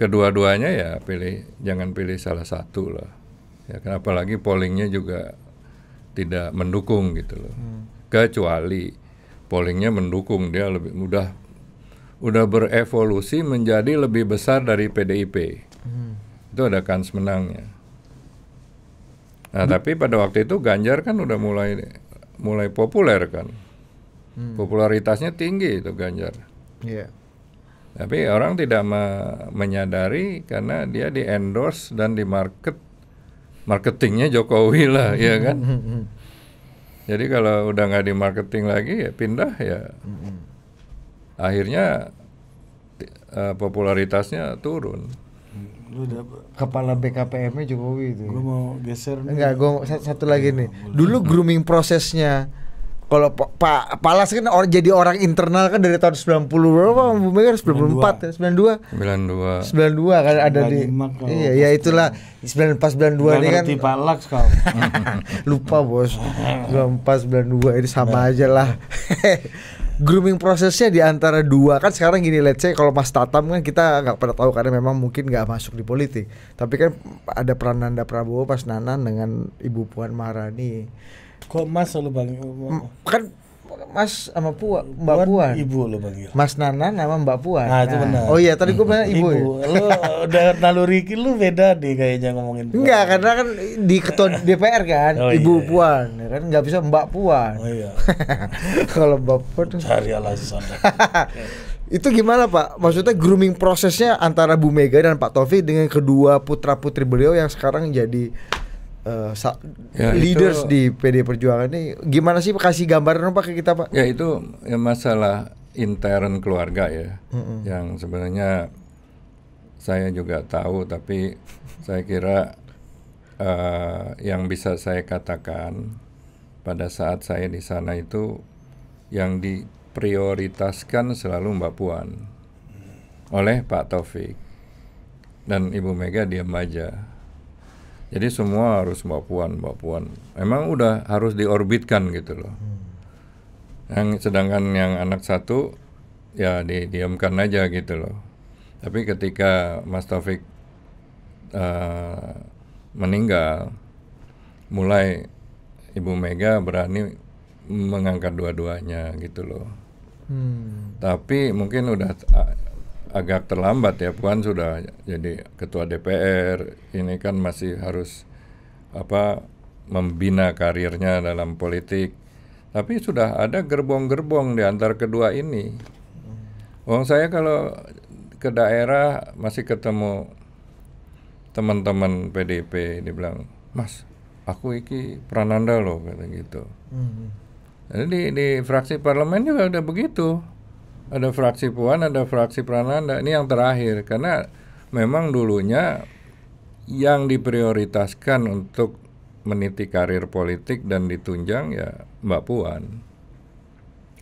kedua-duanya ya pilih jangan pilih salah satu lah ya kan apalagi pollingnya juga tidak mendukung gitu loh. Kecuali pollingnya mendukung dia lebih mudah udah berevolusi menjadi lebih besar dari PDIP itu ada kans menangnya. Nah tapi pada waktu itu Ganjar kan udah mulai mulai populer kan. Popularitasnya tinggi itu Ganjar. Iya. tapi orang tidak me- menyadari karena dia di endorse dan di market marketingnya Jokowi lah ya kan jadi kalau udah nggak di marketing lagi ya pindah ya akhirnya eh, popularitasnya turun Lu udah Kepala BKPM-nya Jokowi itu. gua mau geser nih. Enggak, gue satu lagi nih. Dulu grooming prosesnya kalau Pak Pak Palas kan or, jadi orang internal kan dari tahun 90 berapa? Bu Mega? 94 ya, 92. 92 92 kan ada di kalau Iya, ya itulah. 94 92 Nggak ini kan Laks kau. lupa bos. 94 92 ini sama aja lah. Grooming prosesnya di antara dua. Kan sekarang gini let's say kalau Mas Tatam kan kita nggak pernah tahu karena memang mungkin nggak masuk di politik. Tapi kan ada Prananda Prabowo Mas Nanan dengan Ibu Puan Maharani Kok Mas lu bang? Kan Mas sama Puan Mbak Puan Ibu lu panggil. Mas Nanan sama Mbak Puan Ah, itu benar. oh iya tadi gue bilang Ibu, ya? Lu udah naluri lu beda deh kayaknya ngomongin. Puan. Enggak, karena kan di ketua DPR kan, Oh, Ibu iya. Puan, ya kan nggak bisa Mbak Puan. Oh iya. Kalau Mbak Puan Cari alasan. itu gimana Pak? Maksudnya grooming prosesnya antara Bu Mega dan Pak Taufik dengan kedua putra putri beliau yang sekarang jadi sa- Ya, leaders itu- di PD Perjuangan ini gimana sih kasih gambaran dong, Pak ke kita Pak? Ya itu ya masalah intern keluarga ya, yang sebenarnya saya juga tahu, tapi saya kira eh, yang bisa saya katakan pada saat saya di sana itu yang diprioritaskan selalu Mbak Puan oleh Pak Taufik dan Ibu Mega diam aja. Jadi semua harus Mbak Puan, Mbak Puan. Emang udah harus diorbitkan gitu loh. Yang sedangkan yang anak satu ya didiamkan aja gitu loh. Tapi ketika Mas Taufik eh, meninggal, mulai Ibu Mega berani mengangkat dua-duanya gitu loh. Hmm. Tapi mungkin udah agak terlambat ya Puan sudah jadi ketua DPR. Ini kan masih harus apa membina karirnya dalam politik. Tapi sudah ada gerbong-gerbong di antara kedua ini. Wong saya kalau ke daerah masih ketemu teman-teman PDP dibilang, "Mas, aku iki Prananda loh," kata gitu. Hmm. Jadi di, di fraksi parlemen juga udah begitu. Ada fraksi Puan, ada fraksi Prananda. Ini yang terakhir karena memang dulunya yang diprioritaskan untuk meniti karir politik dan ditunjang ya Mbak Puan.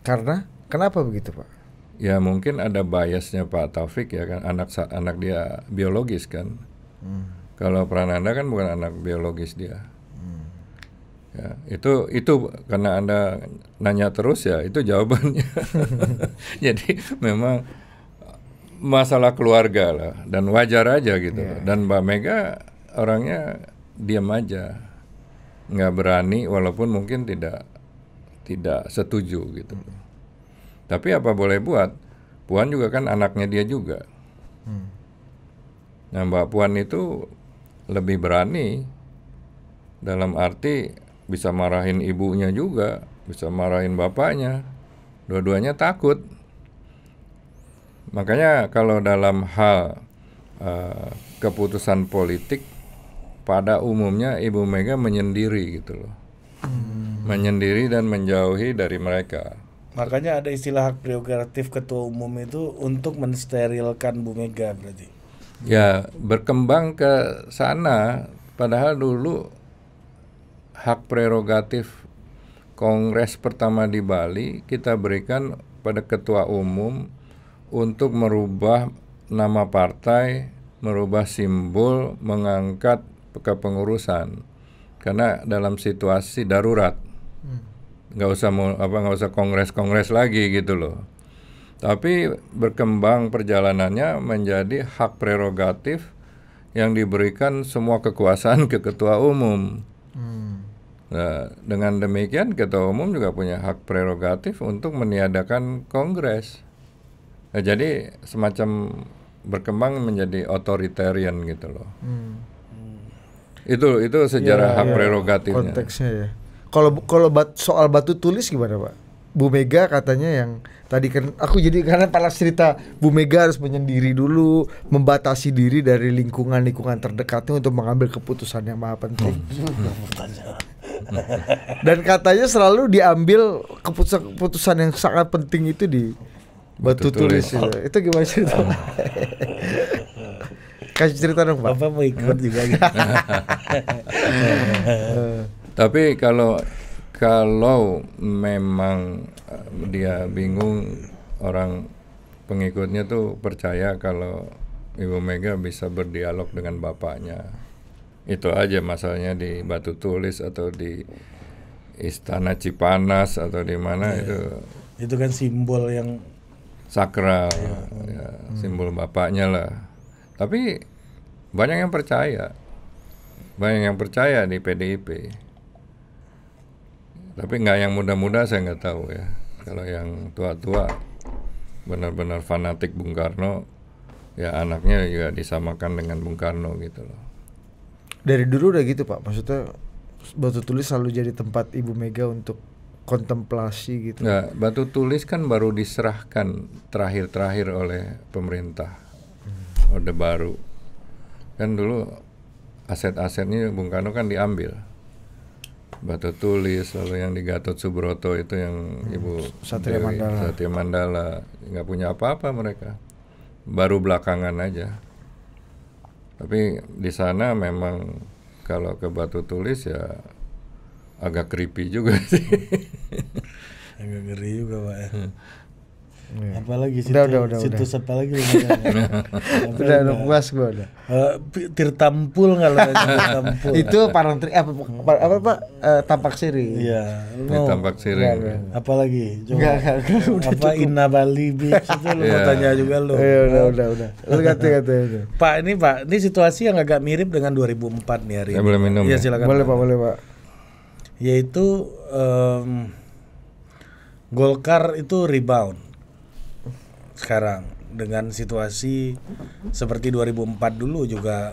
Karena kenapa begitu Pak? Ya mungkin ada biasnya Pak Taufik ya kan anak anak dia biologis kan. Kalau Prananda kan bukan anak biologis dia. Ya, itu itu karena Anda nanya terus ya, itu jawabannya. Jadi memang masalah keluarga lah dan wajar aja gitu. Dan Mbak Mega orangnya diam aja. nggak berani walaupun mungkin tidak tidak setuju gitu. Tapi apa boleh buat? Puan juga kan anaknya dia juga. Nah, Mbak Puan itu lebih berani dalam arti bisa marahin ibunya juga, bisa marahin bapaknya. Dua-duanya takut. Makanya kalau dalam hal eh, keputusan politik pada umumnya Ibu Mega menyendiri gitu loh. Menyendiri dan menjauhi dari mereka. Makanya ada istilah hak prerogatif ketua umum itu untuk mensterilkan Bu Mega berarti. Ya, berkembang ke sana padahal dulu hak prerogatif Kongres pertama di Bali kita berikan pada ketua umum untuk merubah nama partai, merubah simbol, mengangkat kepengurusan. Karena dalam situasi darurat. Nggak usah mau apa nggak usah kongres kongres lagi gitu loh. Tapi berkembang perjalanannya menjadi hak prerogatif yang diberikan semua kekuasaan ke ketua umum. Hmm. Nah, dengan demikian ketua umum juga punya hak prerogatif untuk meniadakan kongres. Nah, jadi semacam berkembang menjadi otoritarian gitu loh. Hmm. Itu itu sejarah Ya, hak ya, prerogatifnya. Konteksnya ya. Kalau kalau bat, soal batu tulis gimana pak? Bu Mega katanya yang tadi kan aku jadi karena pada cerita Bu Mega harus menyendiri dulu, membatasi diri dari lingkungan lingkungan terdekatnya untuk mengambil keputusan yang maha penting. Dan katanya selalu diambil keputusan-keputusan yang sangat penting itu di batu, Batu tulis. tulis. itu. Itu gimana cerita? Kasih cerita dong pak. Bapak mau ikut juga gitu. Tapi kalau kalau memang eh, dia bingung orang pengikutnya tuh percaya kalau Ibu Mega bisa berdialog dengan bapaknya. Itu aja masalahnya di Batu Tulis atau di Istana Cipanas atau di mana itu Itu kan simbol yang sakral, ya, simbol bapaknya lah. Tapi banyak yang percaya, banyak yang percaya di PDIP. Tapi nggak yang muda-muda saya nggak tahu ya. Kalau yang tua-tua benar-benar fanatik Bung Karno, ya anaknya juga disamakan dengan Bung Karno gitu loh. Dari dulu udah gitu pak, maksudnya batu tulis selalu jadi tempat Ibu Mega untuk kontemplasi gitu. Nggak, batu tulis kan baru diserahkan terakhir-terakhir oleh pemerintah Orde Baru. Kan dulu aset-asetnya Bung Karno kan diambil. Batu tulis, lalu yang di Gatot Subroto itu yang Ibu Satria Dewi, Mandala. Satria Mandala nggak punya apa-apa mereka. Baru belakangan aja. Tapi di sana memang kalau ke Batu Tulis ya agak creepy juga sih. agak ngeri juga pak ya. Iya. Apalagi situ, Udah, udah, udah, situs apa lagi? Udah udah puas gua udah. Eh, Pi- Tirtampul nggak lo Tirtampul? Itu parang tri apa apa, apa Pak? Eh, tampak siri. Iya. lu Di mau Tambak Siring. apalagi? Coba. Enggak, enggak, enggak, udah apa Inna Bali Beach itu lu mau Iya. tanya juga lu. Iya udah udah udah. Lu kata udah. Pak ini Pak, ini situasi yang agak mirip dengan 2004 nih hari Saya ini. boleh minum Iya ya? silakan. Boleh Pak, boleh Pak. Yaitu Golkar itu rebound sekarang dengan situasi seperti 2004 dulu juga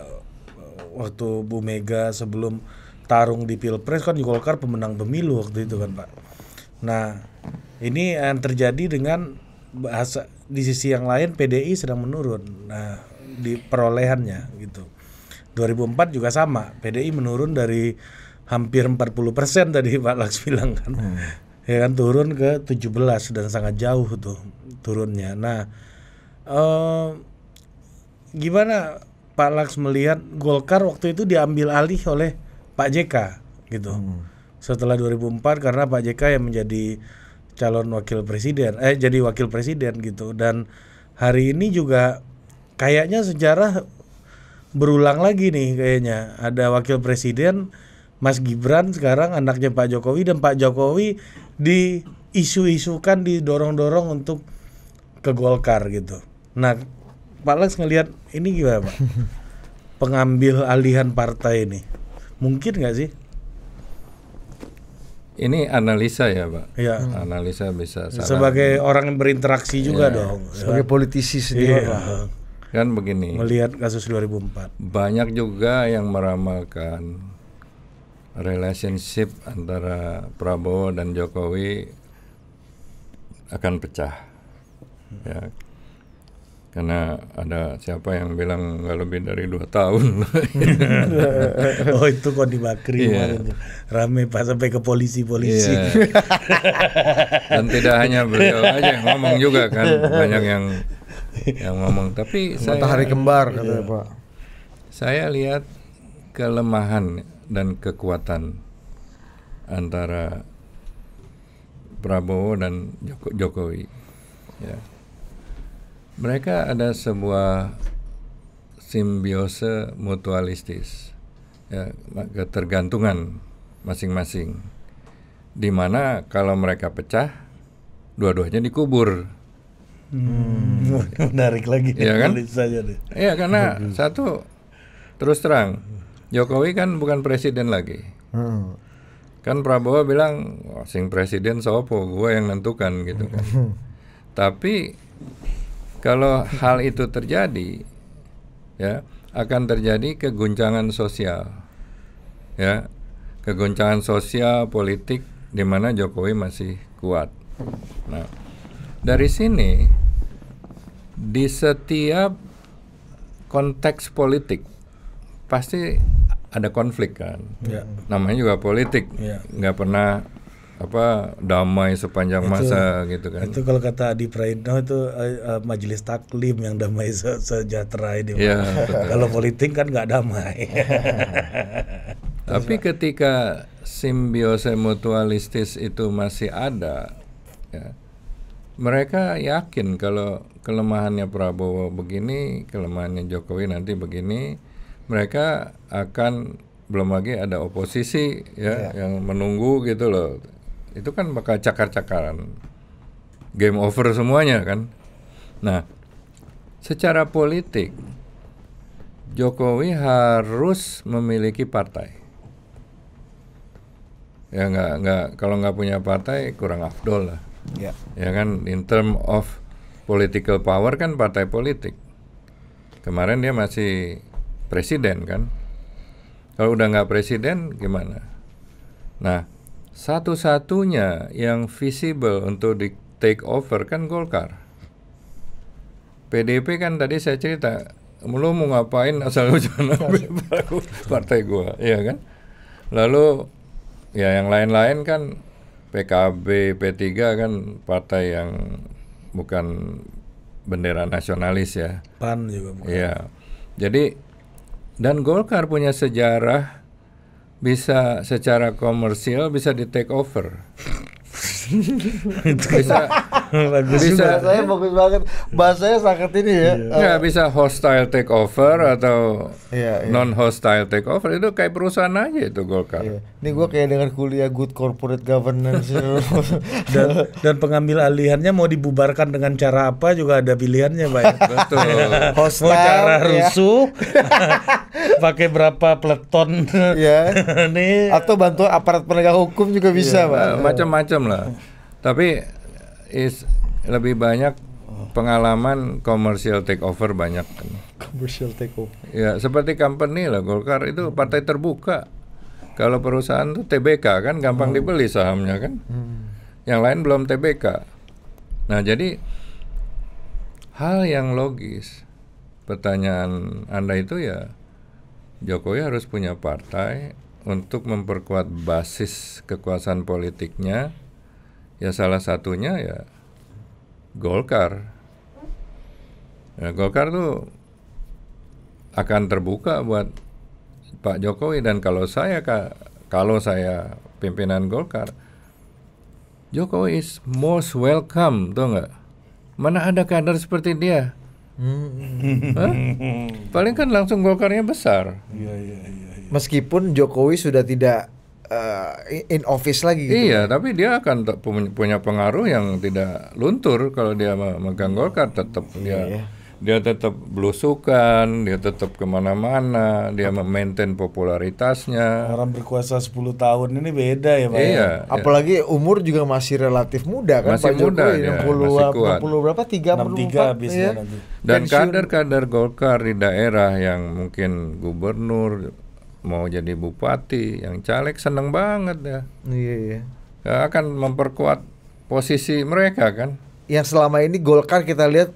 eh, waktu Bu Mega sebelum tarung di Pilpres kan Golkar pemenang pemilu waktu itu kan Pak. Nah ini yang terjadi dengan bahasa di sisi yang lain PDI sedang menurun. Nah di perolehannya gitu. 2004 juga sama, PDI menurun dari hampir 40% tadi Pak Laks bilang kan. Ya kan turun ke 17 dan sangat jauh tuh turunnya. Nah, eh gimana Pak Laks melihat Golkar waktu itu diambil alih oleh Pak JK gitu. Setelah 2004 karena Pak JK yang menjadi calon wakil presiden, eh jadi wakil presiden gitu dan hari ini juga kayaknya sejarah berulang lagi nih kayaknya ada wakil presiden Mas Gibran sekarang anaknya Pak Jokowi dan Pak Jokowi di isu-isukan didorong-dorong untuk ke Golkar gitu. Nah, Pak Lex ngelihat ini gimana Pak? Pengambil alihan partai ini mungkin nggak sih? Ini analisa ya, Pak. Ya, Analisa bisa salah. sebagai orang yang berinteraksi juga dong. ya. Sebagai politisi sendiri Iya. Pak. Kan begini, Melihat kasus 2004. banyak juga yang meramalkan relationship antara Prabowo dan Jokowi akan pecah. Ya. Karena ada siapa yang bilang nggak lebih dari dua tahun. oh itu kok di Bakri Iya. kemarin tuh. rame pak sampai ke polisi-polisi. Iya. Dan tidak hanya beliau aja yang ngomong juga kan, banyak yang yang ngomong. Tapi saya Matahari kembar katanya Pak. saya lihat kelemahan dan kekuatan antara Prabowo dan Joko- Jokowi. Ya. Mereka ada sebuah simbiose mutualistis ya ketergantungan masing-masing. Di mana kalau mereka pecah, dua-duanya dikubur. Hmm. Menarik lagi Iya kan? tulis saja deh. Iya karena satu terus terang Jokowi kan bukan presiden lagi. Hmm. Kan Prabowo bilang "Wah, sing presiden sopo gue yang nentukan gitu kan. Tapi kalau hal itu terjadi ya akan terjadi keguncangan sosial. Ya. Keguncangan sosial politik di mana Jokowi masih kuat. Nah, dari sini di setiap konteks politik pasti ada konflik kan. Ya. Namanya juga politik, Iya. nggak pernah apa damai sepanjang masa gitu kan. Itu kalau kata Adi Praitno itu eh, majelis taklim yang damai se- sejahtera ini. Betul. Kalau politik kan nggak damai. Tapi ketika simbiose mutualistis itu masih ada, ya, mereka yakin kalau kelemahannya Prabowo begini, kelemahannya Jokowi nanti begini, mereka akan belum lagi ada oposisi ya yang menunggu gitu loh. Itu kan bakal cakar-cakaran. Game over semuanya kan. Nah, secara politik Jokowi harus memiliki partai. Ya nggak nggak kalau nggak punya partai kurang afdol lah. Ya. Ya kan in term of political power kan partai politik. Kemarin dia masih presiden kan. Kalau udah nggak presiden gimana? Nah, satu-satunya yang visible untuk di take over kan Golkar. PDP kan tadi saya cerita, lu mau ngapain asal lu jangan ambil partai gua, iya kan? Lalu ya yang lain-lain kan PKB, P3 kan partai yang bukan bendera nasionalis ya. Pan juga. bukan. Iya. Jadi dan Golkar punya sejarah bisa secara komersial bisa di take over. bisa Bagus bisa Bahasanya bagus banget. Bahasanya sangat ini ya. nggak bisa hostile take over atau Iya, iya. non hostile take over itu kayak perusahaan aja itu Golkar. Iya. Ini gue kayak dengan kuliah good corporate governance. dan dan pengambil alihannya mau dibubarkan dengan cara apa juga ada pilihannya pak ya. Betul. Hostile, mau cara ya. rusuh pakai berapa peleton ya. nih Atau bantu aparat penegak hukum juga bisa, Pak. Eh, macam-macam lah. Tapi is lebih banyak pengalaman komersial take over banyak. kan. Commercial takeover. Ya seperti company lah Golkar itu partai terbuka. Kalau perusahaan tuh TBK kan gampang dibeli sahamnya kan. Yang lain belum TBK. Nah jadi hal yang logis pertanyaan anda itu ya Jokowi harus punya partai untuk memperkuat basis kekuasaan politiknya. Ya salah satunya ya Golkar. Ya, Golkar tuh akan terbuka buat Pak Jokowi dan kalau saya ka- kalau saya pimpinan Golkar Jokowi is most welcome tuh nggak mana ada kader seperti dia Hmm. Hah? paling kan langsung Golkarnya besar Iya, iya, iya, iya. Meskipun Jokowi sudah tidak eh, in office lagi gitu. iya tapi dia akan punya- pengaruh yang tidak luntur kalau dia me- megang Golkar tetap dia Iya. dia tetap belusukan dia tetap ke mana-mana dia memaintain popularitasnya orang berkuasa 10 tahun ini beda ya pak ya? iya Apalagi umur juga masih relatif muda kan Masih Pak muda Jokowi dia, 60 masih kuat. 60 berapa 63 34 habisnya ya. nanti Dan kader-kader Golkar di daerah yang mungkin gubernur mau jadi bupati, yang caleg seneng banget ya. Iya iya. Ya, akan memperkuat posisi mereka kan. Yang selama ini Golkar kita lihat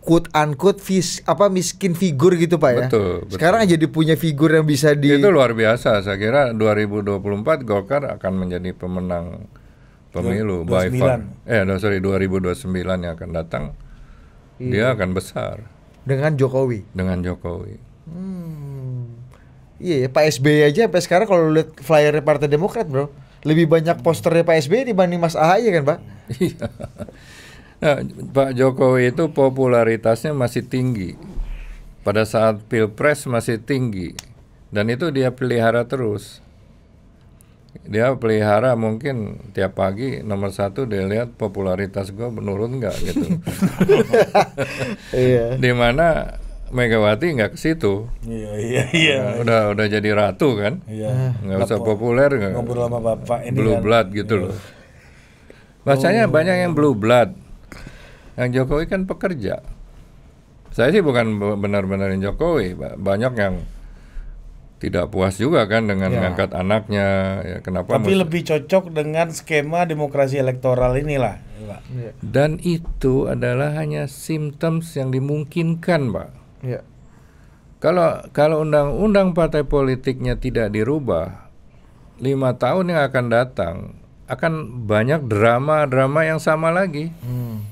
quote unquote vis, apa miskin figur gitu Pak ya. Betul, betul. Sekarang jadi punya figur yang bisa di Itu luar biasa. Saya kira 2024 Golkar akan menjadi pemenang pemilu Dua- by far. Eh, no, sorry 2029 yang akan datang. Dia akan besar dengan Jokowi. dengan Jokowi. Hmm. Iya ya, Pak SBY aja sampai sekarang kalau lihat flyer Partai Demokrat, Bro, lebih banyak posternya Pak SBY dibanding Mas AHY kan, Pak? Iya. Nah, Pak Jokowi itu popularitasnya masih tinggi. Pada saat Pilpres masih tinggi. Dan itu dia pelihara terus. Dia pelihara mungkin tiap pagi nomor satu dia lihat popularitas gue menurun nggak gitu. Iya. Di mana Megawati nggak ke situ. Iya iya iya. Udah udah jadi ratu kan. Iya. Nggak usah populer nggak. Ngobrol sama bapak ini blue kan. blood gitu loh. Bahasanya banyak yang blue blood. Yang Jokowi kan pekerja. Saya sih bukan be- benar-benarin Jokowi, Ba- banyak yang tidak puas juga kan dengan Ya. mengangkat anaknya. Ya, kenapa? Tapi mesti- lebih cocok dengan skema demokrasi elektoral inilah. Pak. Iya. Dan itu adalah hanya symptoms yang dimungkinkan, Pak. Iya. Kalau kalau undang-undang partai politiknya tidak dirubah, lima tahun yang akan datang akan banyak drama-drama yang sama lagi. Hmm.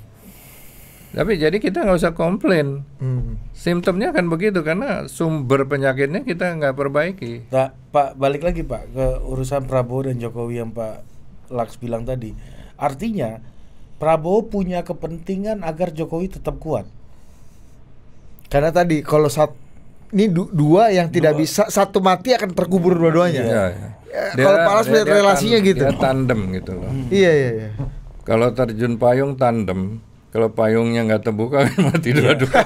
Tapi jadi kita nggak usah komplain. Hmm. Simptomnya kan begitu karena sumber penyakitnya kita nggak perbaiki. Nah, Pak balik lagi Pak ke urusan Prabowo dan Jokowi yang Pak Laks bilang tadi. Artinya Prabowo punya kepentingan agar Jokowi tetap kuat. Karena tadi kalau saat ini du- dua yang tidak bisa satu mati akan terkubur dua-duanya. Ya, ya. Ya, kalau Palas dia- melihat dia relasinya gitu. Dia tandem gitu loh. Iya iya iya. Kalau terjun payung tandem, kalau payungnya nggak terbuka kan mati Iya. dua-dua.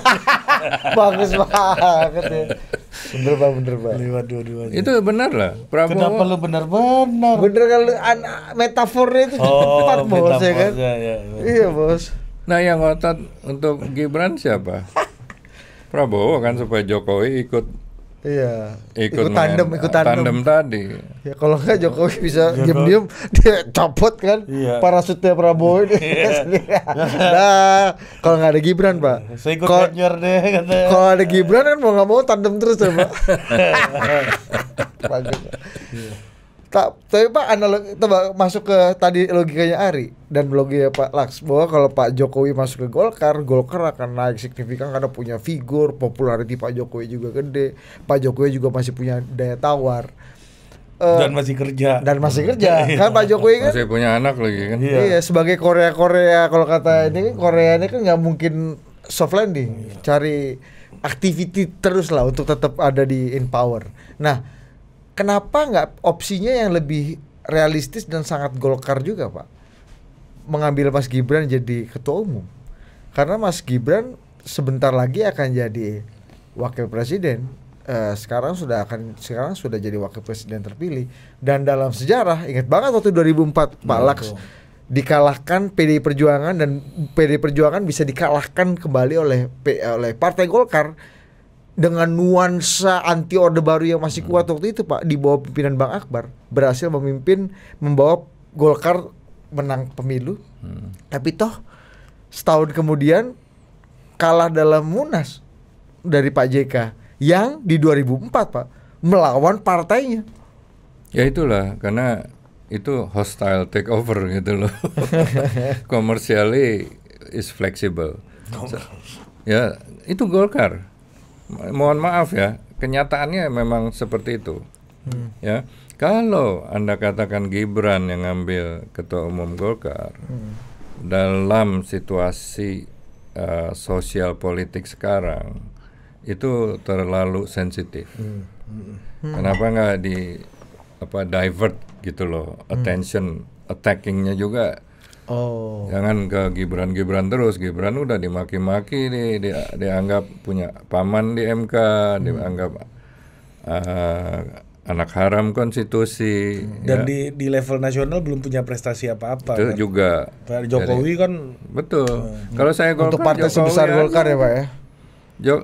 Bagus banget ya. Bener pak, bener pak. Lewat dua-duanya. Itu benar lah. Kenapa Prabowo lu benar-benar? Bener kan an- metafornya itu Oh, tepat bos ya kan? ya, ya. Iya bos. Nah yang ngotot untuk Gibran siapa? Prabowo kan supaya Jokowi ikut Iya. ikut, Ikut tandem, main- ikut tandem. tadi. Ya kalau enggak Jokowi bisa diem-diem dia copot kan Iya. parasutnya Prabowo ini. nah, kalau nggak ada Gibran pak. Saya ikut Kalau deh katanya. kalau ada Gibran kan mau nggak mau tandem terus ya pak. Tak, tapi Pak analogi coba masuk ke tadi logikanya Ari dan logikanya Pak Laks bahwa kalau Pak Jokowi masuk ke Golkar, Golkar akan naik signifikan karena punya figur, popularity Pak Jokowi juga gede, Pak Jokowi juga masih punya daya tawar. Eh, Dan masih kerja. dan masih kerja kan Pak Jokowi kan Masih punya anak lagi kan. iya. sebagai Korea Korea kalau kata ini kan Korea ini kan nggak mungkin soft landing cari activity terus lah untuk tetap ada di in power nah kenapa nggak opsinya yang lebih realistis dan sangat Golkar juga Pak? Mengambil Mas Gibran jadi ketua umum. Karena Mas Gibran sebentar lagi akan jadi wakil presiden. Eh, sekarang sudah akan sekarang sudah jadi wakil presiden terpilih. Dan dalam sejarah ingat banget waktu 2004 Pak Laks dikalahkan PDI Perjuangan dan PDI Perjuangan bisa dikalahkan kembali oleh oleh Partai Golkar dengan nuansa anti orde baru yang masih kuat waktu itu Pak di bawah pimpinan Bang Akbar berhasil memimpin membawa Golkar menang pemilu Hmm. tapi toh setahun kemudian kalah dalam Munas dari Pak JK yang di 2004 Pak melawan partainya. Ya itulah karena itu hostile takeover gitu loh. Commercially is flexible. Ya itu Golkar. Mo- Mohon maaf ya, kenyataannya memang seperti itu. Ya kalau anda katakan Gibran yang ngambil ketua umum Golkar dalam situasi uh, sosial politik sekarang itu terlalu sensitif. Kenapa nggak di apa divert gitu loh attention attackingnya juga Oh. jangan ke Gibran Gibran terus Gibran udah dimaki-maki nih dia dianggap punya paman di MK dianggap uh, anak haram konstitusi Dan ya. di di level nasional belum punya prestasi apa-apa. itu kan. juga Pak Jokowi kan betul kalau saya Golkar Untuk partai Jokowi sebesar aja. Golkar ya Pak ya.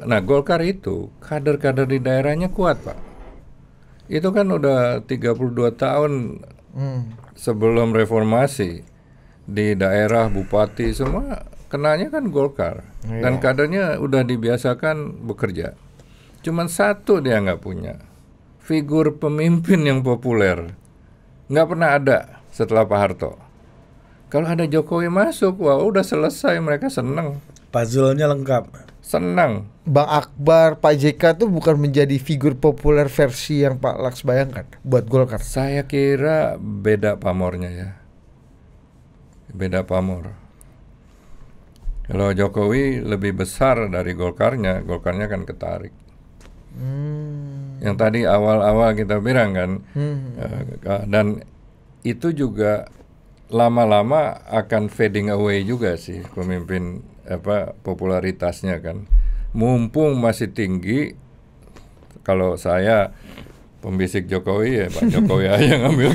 Nah Golkar itu kader-kader di daerahnya kuat pak itu kan udah 32 tahun Hmm. sebelum reformasi di daerah bupati semua kenanya kan Golkar. Dan kadernya udah dibiasakan bekerja. Cuman satu dia nggak punya. Figur pemimpin yang populer. Nggak pernah ada setelah Pak Harto. Kalau ada Jokowi masuk wah udah selesai mereka seneng. Puzzle-nya lengkap. senang Bang Akbar, Pak JK tuh bukan menjadi figur populer versi yang Pak Laks bayangkan buat Golkar. Saya kira beda pamornya ya. Beda pamor. Kalau Jokowi lebih besar dari Golkarnya, Golkarnya kan ketarik. Hmm. Yang tadi awal-awal kita bilang kan, Hmm. Eh, dan itu juga lama-lama akan fading away juga sih pemimpin apa popularitasnya kan. Mumpung masih tinggi, kalau saya pembisik Jokowi ya Pak Jokowi aja ngambil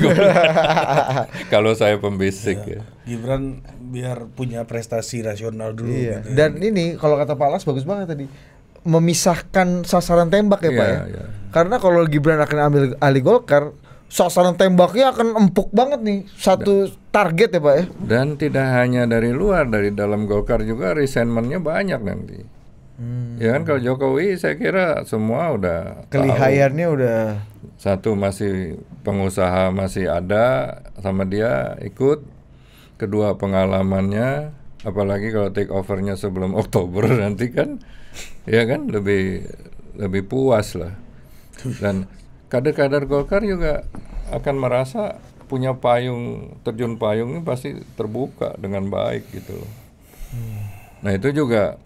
kalau saya pembisik ya. Gibran biar punya prestasi nasional dulu Iya. gitu ya. Dan ini kalau kata Pak Las bagus banget tadi memisahkan sasaran tembak ya Pak Iya, ya. iya. Karena kalau Gibran akan ambil alih Golkar, sasaran tembaknya akan empuk banget nih satu target ya Pak ya. Dan tidak hanya dari luar, dari dalam Golkar juga resentmentnya banyak nanti. Ya kan kalau Jokowi saya kira semua udah tahu. Kelihayannya udah Satu masih pengusaha masih ada sama dia ikut. Kedua pengalamannya, apalagi kalau take overnya sebelum Oktober nanti kan, ya kan lebih lebih puas lah. Dan kader-kader Golkar juga akan merasa punya payung terjun payung ini pasti terbuka dengan baik gitu loh. Nah itu juga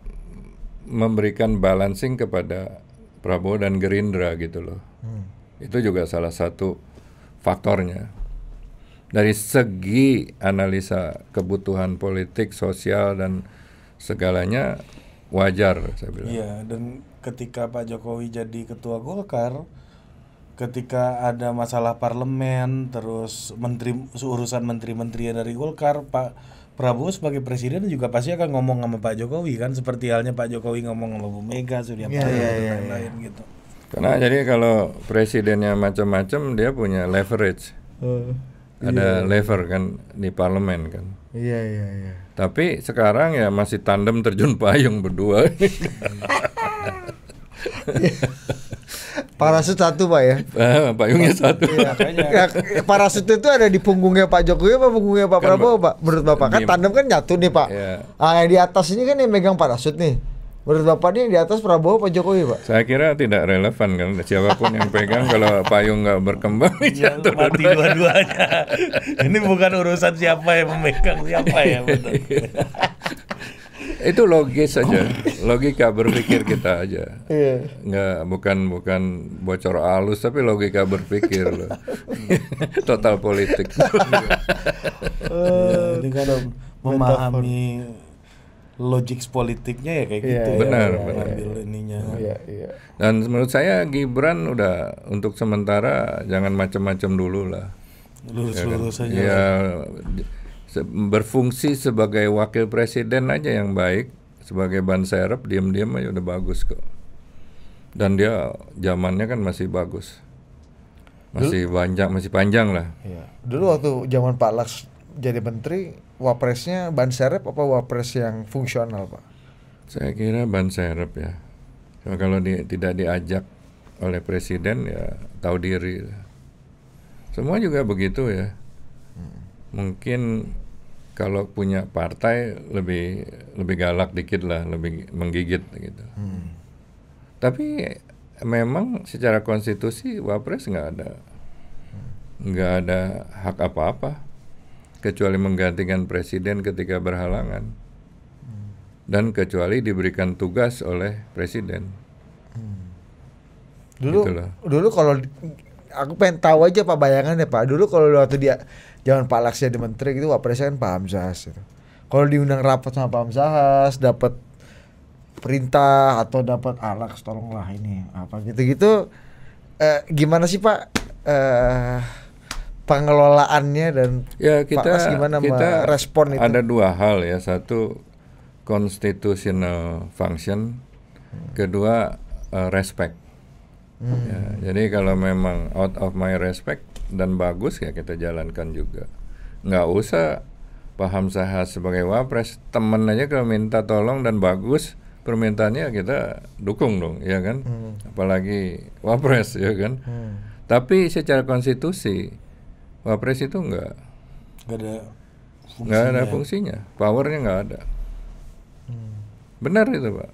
memberikan balancing kepada Prabowo dan Gerindra gitu loh. Itu juga salah satu faktornya. Dari segi analisa kebutuhan politik, sosial dan segalanya wajar saya bilang. Iya, dan ketika Pak Jokowi jadi ketua Golkar, ketika ada masalah parlemen, terus menteri urusan menteri-menteri dari Golkar, Pak Prabowo sebagai presiden juga pasti akan ngomong sama Pak Jokowi kan, seperti halnya Pak Jokowi ngomong sama Bu Mega, Surya Iya, Paloh iya, dan iya, lain-lain gitu. Karena jadi kalau presidennya macam-macam dia punya leverage. Ada lever kan di parlemen kan. Iya iya iya. Tapi sekarang ya masih tandem terjun payung berdua. Parasut satu Pak ya. Ah, payungnya satu. Ya, parasut itu ada di punggungnya Pak Jokowi apa punggungnya Pak Kan, Prabowo Pak? Menurut Bapak kan tandem kan nyatu nih Pak. Iya. Ah yang di atas ini kan yang megang parasut nih. Menurut Bapak yang di atas Prabowo Pak Jokowi Pak? Saya kira tidak relevan kan siapa pun yang pegang kalau payung nggak berkembang Ya, jatuh mati dua-duanya. Ini bukan urusan siapa yang memegang siapa ya betul. Itu logis saja, logika berpikir kita aja. Iya. Nggak bukan bukan bocor halus tapi logika berpikir loh. Total politik. Ya, ini kan memahami logik politiknya ya kayak Iya, gitu iya, ya. Benar, Ambil benar. ininya. Iya iya. Dan menurut saya Gibran udah untuk sementara jangan macam-macam dulu lah. Lurus-lurus aja. Ya se- berfungsi sebagai wakil presiden aja yang baik, sebagai ban serep diam-diam aja udah bagus kok. Dan dia zamannya kan masih bagus. Masih banyak, masih panjang lah. Iya. Dulu waktu zaman Pak Laks jadi menteri, wapresnya ban serep apa wapres yang fungsional Pak? Saya kira ban serep ya. Cuma kalau di- tidak diajak oleh presiden ya tahu diri. Semua juga begitu ya. Mungkin kalau punya partai lebih lebih galak dikit lah, lebih menggigit gitu. Tapi memang secara konstitusi wapres nggak ada nggak ada hak apa-apa kecuali menggantikan presiden ketika berhalangan dan kecuali diberikan tugas oleh presiden. Dulu Gitu loh. dulu kalau di- aku pengen tahu aja Pak bayangannya Pak. Dulu kalau waktu dia zaman Pak Laks jadi menteri gitu wapresnya kan Pak Hamzahas gitu. Kalau diundang rapat sama Pak Hamzahas dapat perintah atau dapat Alex tolonglah ini apa gitu-gitu eh, gimana sih Pak eh pengelolaannya dan Ya Pak kita Las gimana kita merespon itu? ada dua hal ya satu constitutional function, kedua eh, respect. Hmm. Ya, jadi kalau memang out of my respect dan bagus ya kita jalankan juga. Nggak usah paham sahas sebagai wapres temen aja kalau minta tolong dan bagus permintaannya kita dukung dong ya kan apalagi wapres ya kan Hmm. tapi secara konstitusi wapres itu nggak Gak ada nggak ada fungsinya. fungsinya. Powernya nggak ada. Benar itu pak.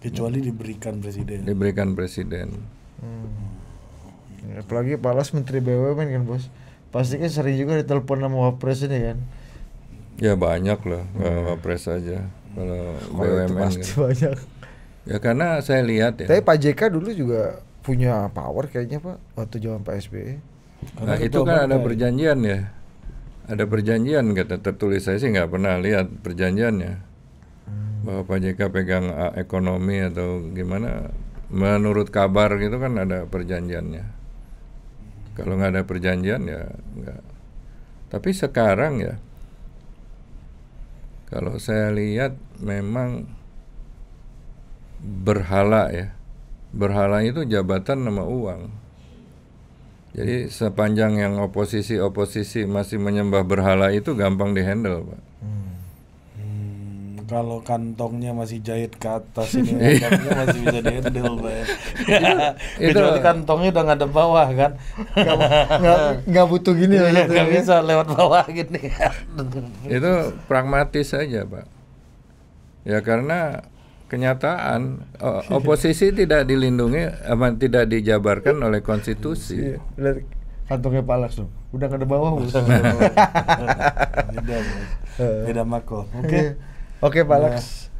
Kecuali diberikan presiden. diberikan presiden. Ya, apalagi Pak Las menteri BUMN kan bos. Pasti kan sering juga ditelepon sama wapres ini kan. Ya banyak lah. Nggak wapres aja. Kalau BUMN pasti kan. banyak. Ya karena saya lihat ya. Tapi Pak JK dulu juga punya power kayaknya Pak waktu zaman Pak SBY. Nah itu kan ada perjanjian ya. Ada perjanjian kata tertulis saya sih nggak pernah lihat perjanjiannya bahwa Pak JK pegang uh, ekonomi atau gimana. Menurut kabar gitu kan ada perjanjiannya. Kalau nggak ada perjanjian ya nggak. Tapi sekarang ya, kalau saya lihat memang berhala ya, berhala itu jabatan nama uang. Jadi sepanjang yang oposisi-oposisi masih menyembah berhala itu gampang dihandle, Pak. Hmm, kalau kantongnya masih jahit ke atas ini kantongnya masih bisa dihandle pak ya. Kecuali kantongnya udah nggak ada bawah kan. Nggak butuh gini ya. gitu Nggak ya. bisa lewat bawah gini. itu pragmatis saja pak ya karena kenyataan oposisi tidak dilindungi apa tidak dijabarkan oleh konstitusi Iya, kantongnya Pak Alex tuh. Udah ada bawah, Bos. beda beda mako. Oke. Oke. Oke Pak Alex.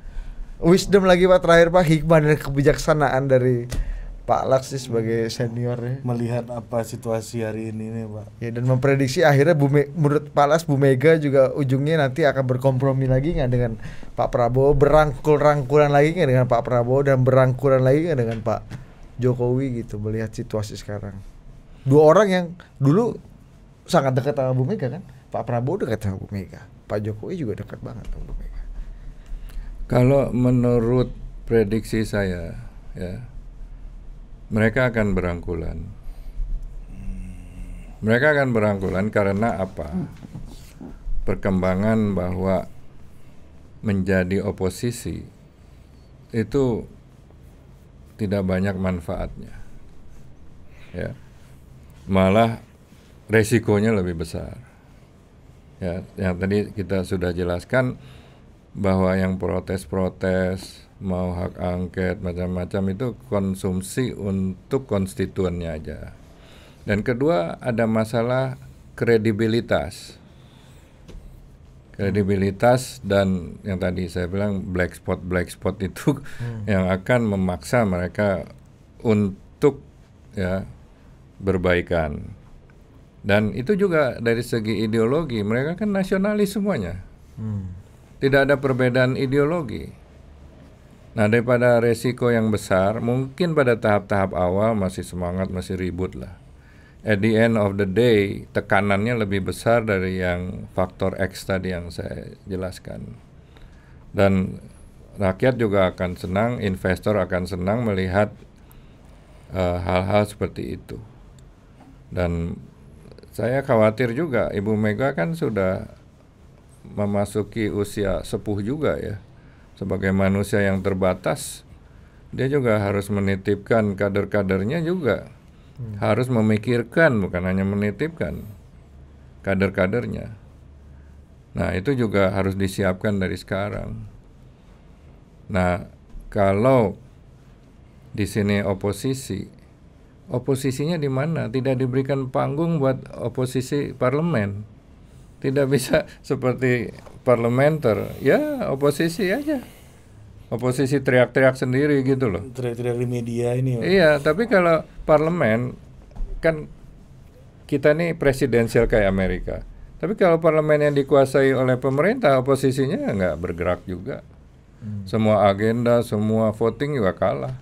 Wisdom lagi Pak terakhir Pak hikmah dan kebijaksanaan dari Pak sih sebagai senior ya. Melihat apa situasi hari ini nih pak. Ya dan memprediksi akhirnya Bu Me- menurut Pak Alex Bu Mega juga ujungnya nanti akan berkompromi lagi nggak dengan Pak Prabowo berangkul-rangkulan lagi nggak dengan Pak Prabowo dan berangkulan lagi nggak dengan Pak Jokowi gitu melihat situasi sekarang. Dua orang yang dulu sangat dekat sama Bu Mega kan. Pak Prabowo dekat sama Bu Mega. Pak Jokowi juga dekat banget sama Bu Mega. kalau menurut prediksi saya ya mereka akan berangkulan. Mereka akan berangkulan karena apa? Perkembangan bahwa menjadi oposisi itu tidak banyak manfaatnya ya. Malah resikonya lebih besar. Ya yang tadi kita sudah jelaskan bahwa yang protes-protes mau hak angket macam-macam itu konsumsi untuk konstituennya aja. Dan kedua ada masalah kredibilitas. Kredibilitas dan yang tadi saya bilang black spot black spot itu yang akan memaksa mereka untuk ya berbaikan. Dan itu juga dari segi ideologi mereka kan nasionalis semuanya tidak ada perbedaan ideologi. Nah daripada resiko yang besar mungkin pada tahap-tahap awal masih semangat masih ribut lah. At the end of the day tekanannya lebih besar dari yang faktor X tadi yang saya jelaskan. Dan rakyat juga akan senang investor akan senang melihat eh, hal-hal seperti itu. Dan saya khawatir juga Ibu Mega kan sudah memasuki usia sepuh juga ya. Sebagai manusia yang terbatas dia juga harus menitipkan kader-kadernya juga. Harus memikirkan bukan hanya menitipkan kader-kadernya. Nah itu juga harus disiapkan dari sekarang. Nah kalau di sini oposisi oposisinya di mana? Tidak diberikan panggung buat oposisi parlemen tidak bisa seperti parlementer. Ya oposisi aja. Oposisi teriak-teriak sendiri gitu loh. Teriak-teriak di media ini. Pak. iya tapi kalau parlemen kan kita nih presidensial kayak Amerika. Tapi kalau parlemen yang dikuasai oleh pemerintah oposisinya nggak bergerak juga. Semua agenda semua voting juga kalah.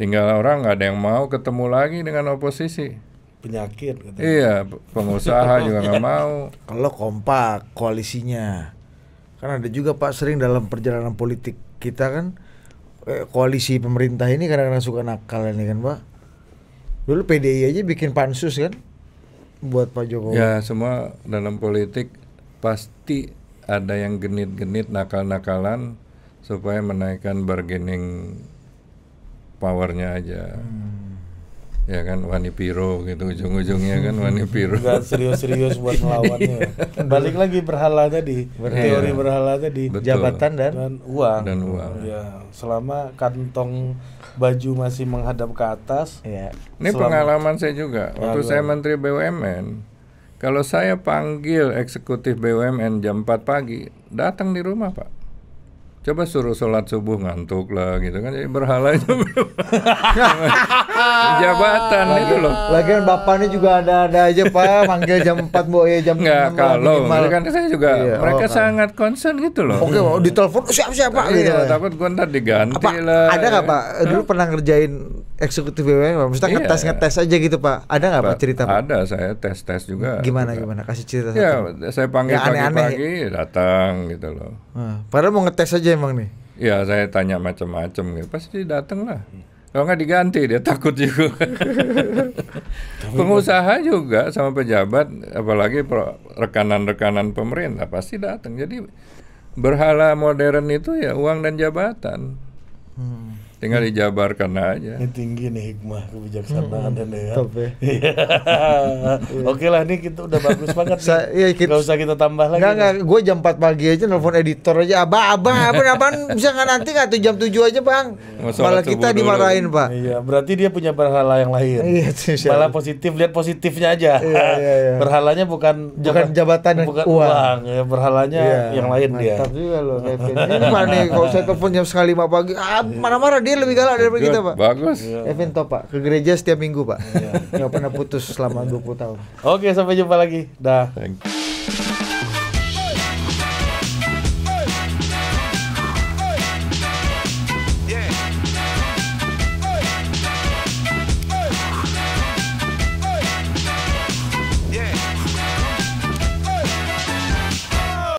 Tinggal orang nggak ada yang mau ketemu lagi dengan oposisi Penyakit. Gitu. Iya, pengusaha juga nggak mau. Kalau kompak koalisinya, kan ada juga Pak sering dalam perjalanan politik kita kan eh, koalisi pemerintah ini kadang-kadang suka nakal ini kan Pak. Dulu PDI aja bikin pansus kan buat Pak Jokowi. Ya, semua dalam politik pasti ada yang genit-genit nakal-nakalan supaya menaikkan bargaining powernya aja. Ya kan Wani Piro gitu ujung-ujungnya kan Wani Piro. Nggak serius-serius buat melawannya. Balik lagi berhala tadi. Teori Iya. berhala tadi. Betul. Jabatan dan Dan uang. Dan uang. Ya, selama kantong baju masih menghadap ke atas. ya. Ini Selama- pengalaman saya juga. Waktu saya Menteri BUMN, kalau saya panggil eksekutif BUMN jam 4 pagi, datang di rumah Pak. Coba suruh sholat subuh ngantuk lah gitu kan. Jadi berhalanya jabatan itu loh. Lagian bapaknya juga ada-ada aja pak, manggil jam 4 bu ya jam Enggak 6 lah kalau minimal. itu kan saya juga Iya, mereka oh, kan. sangat concern gitu loh. Oke, mau ditelepon siap-siap pak gitu. Iya, takut gua ntar diganti Apa lah. ada nggak pak? Dulu pernah ngerjain eksekutif BUMN, Pak? maksudnya Iya. ngetes ngetes aja gitu pak? Ada nggak pak cerita pak? Ada saya tes-tes juga. Gimana juga. gimana? Kasih cerita Ya, satu. saya panggil aneh-aneh. pagi-pagi datang gitu loh. Padahal mau ngetes aja emang nih. Ya, saya tanya macam-macam gitu. Pasti datang lah. Kalau nggak diganti dia takut juga. Pengusaha juga sama pejabat, apalagi pro- rekanan-rekanan pemerintah pasti datang. Jadi berhala modern itu ya uang dan jabatan. Hmm. Tinggal dijabarkan aja. Ini tinggi nih hikmah kebijaksanaan dan ya. Top ya. Iya. Oke lah ini kita udah bagus banget nih. Sa- iya, kita- Nggak usah kita tambah lagi. Enggak enggak, gue jam 4 pagi aja nelfon editor aja, abah abah abah abang bisa nggak nanti nggak tuh jam 7 aja bang? Malah kita dimarahin pak. Iya, berarti dia punya berhala yang lain. Iya? Malah positif, lihat positifnya aja. Iya, iya, iya. Berhalanya bukan Bukan jabatan dan bukan uang. uang. ya, berhalanya yang lain dia. Mantap juga loh Kevin. Ini mana nih kalau saya telepon jam setengah lima pagi, ah marah-marah dia lebih galak daripada kita pak. Bagus. Kevin top pak, ke gereja setiap minggu pak, nggak pernah putus selama 20 tahun. Oke, sampai jumpa lagi. Dah. Thank you.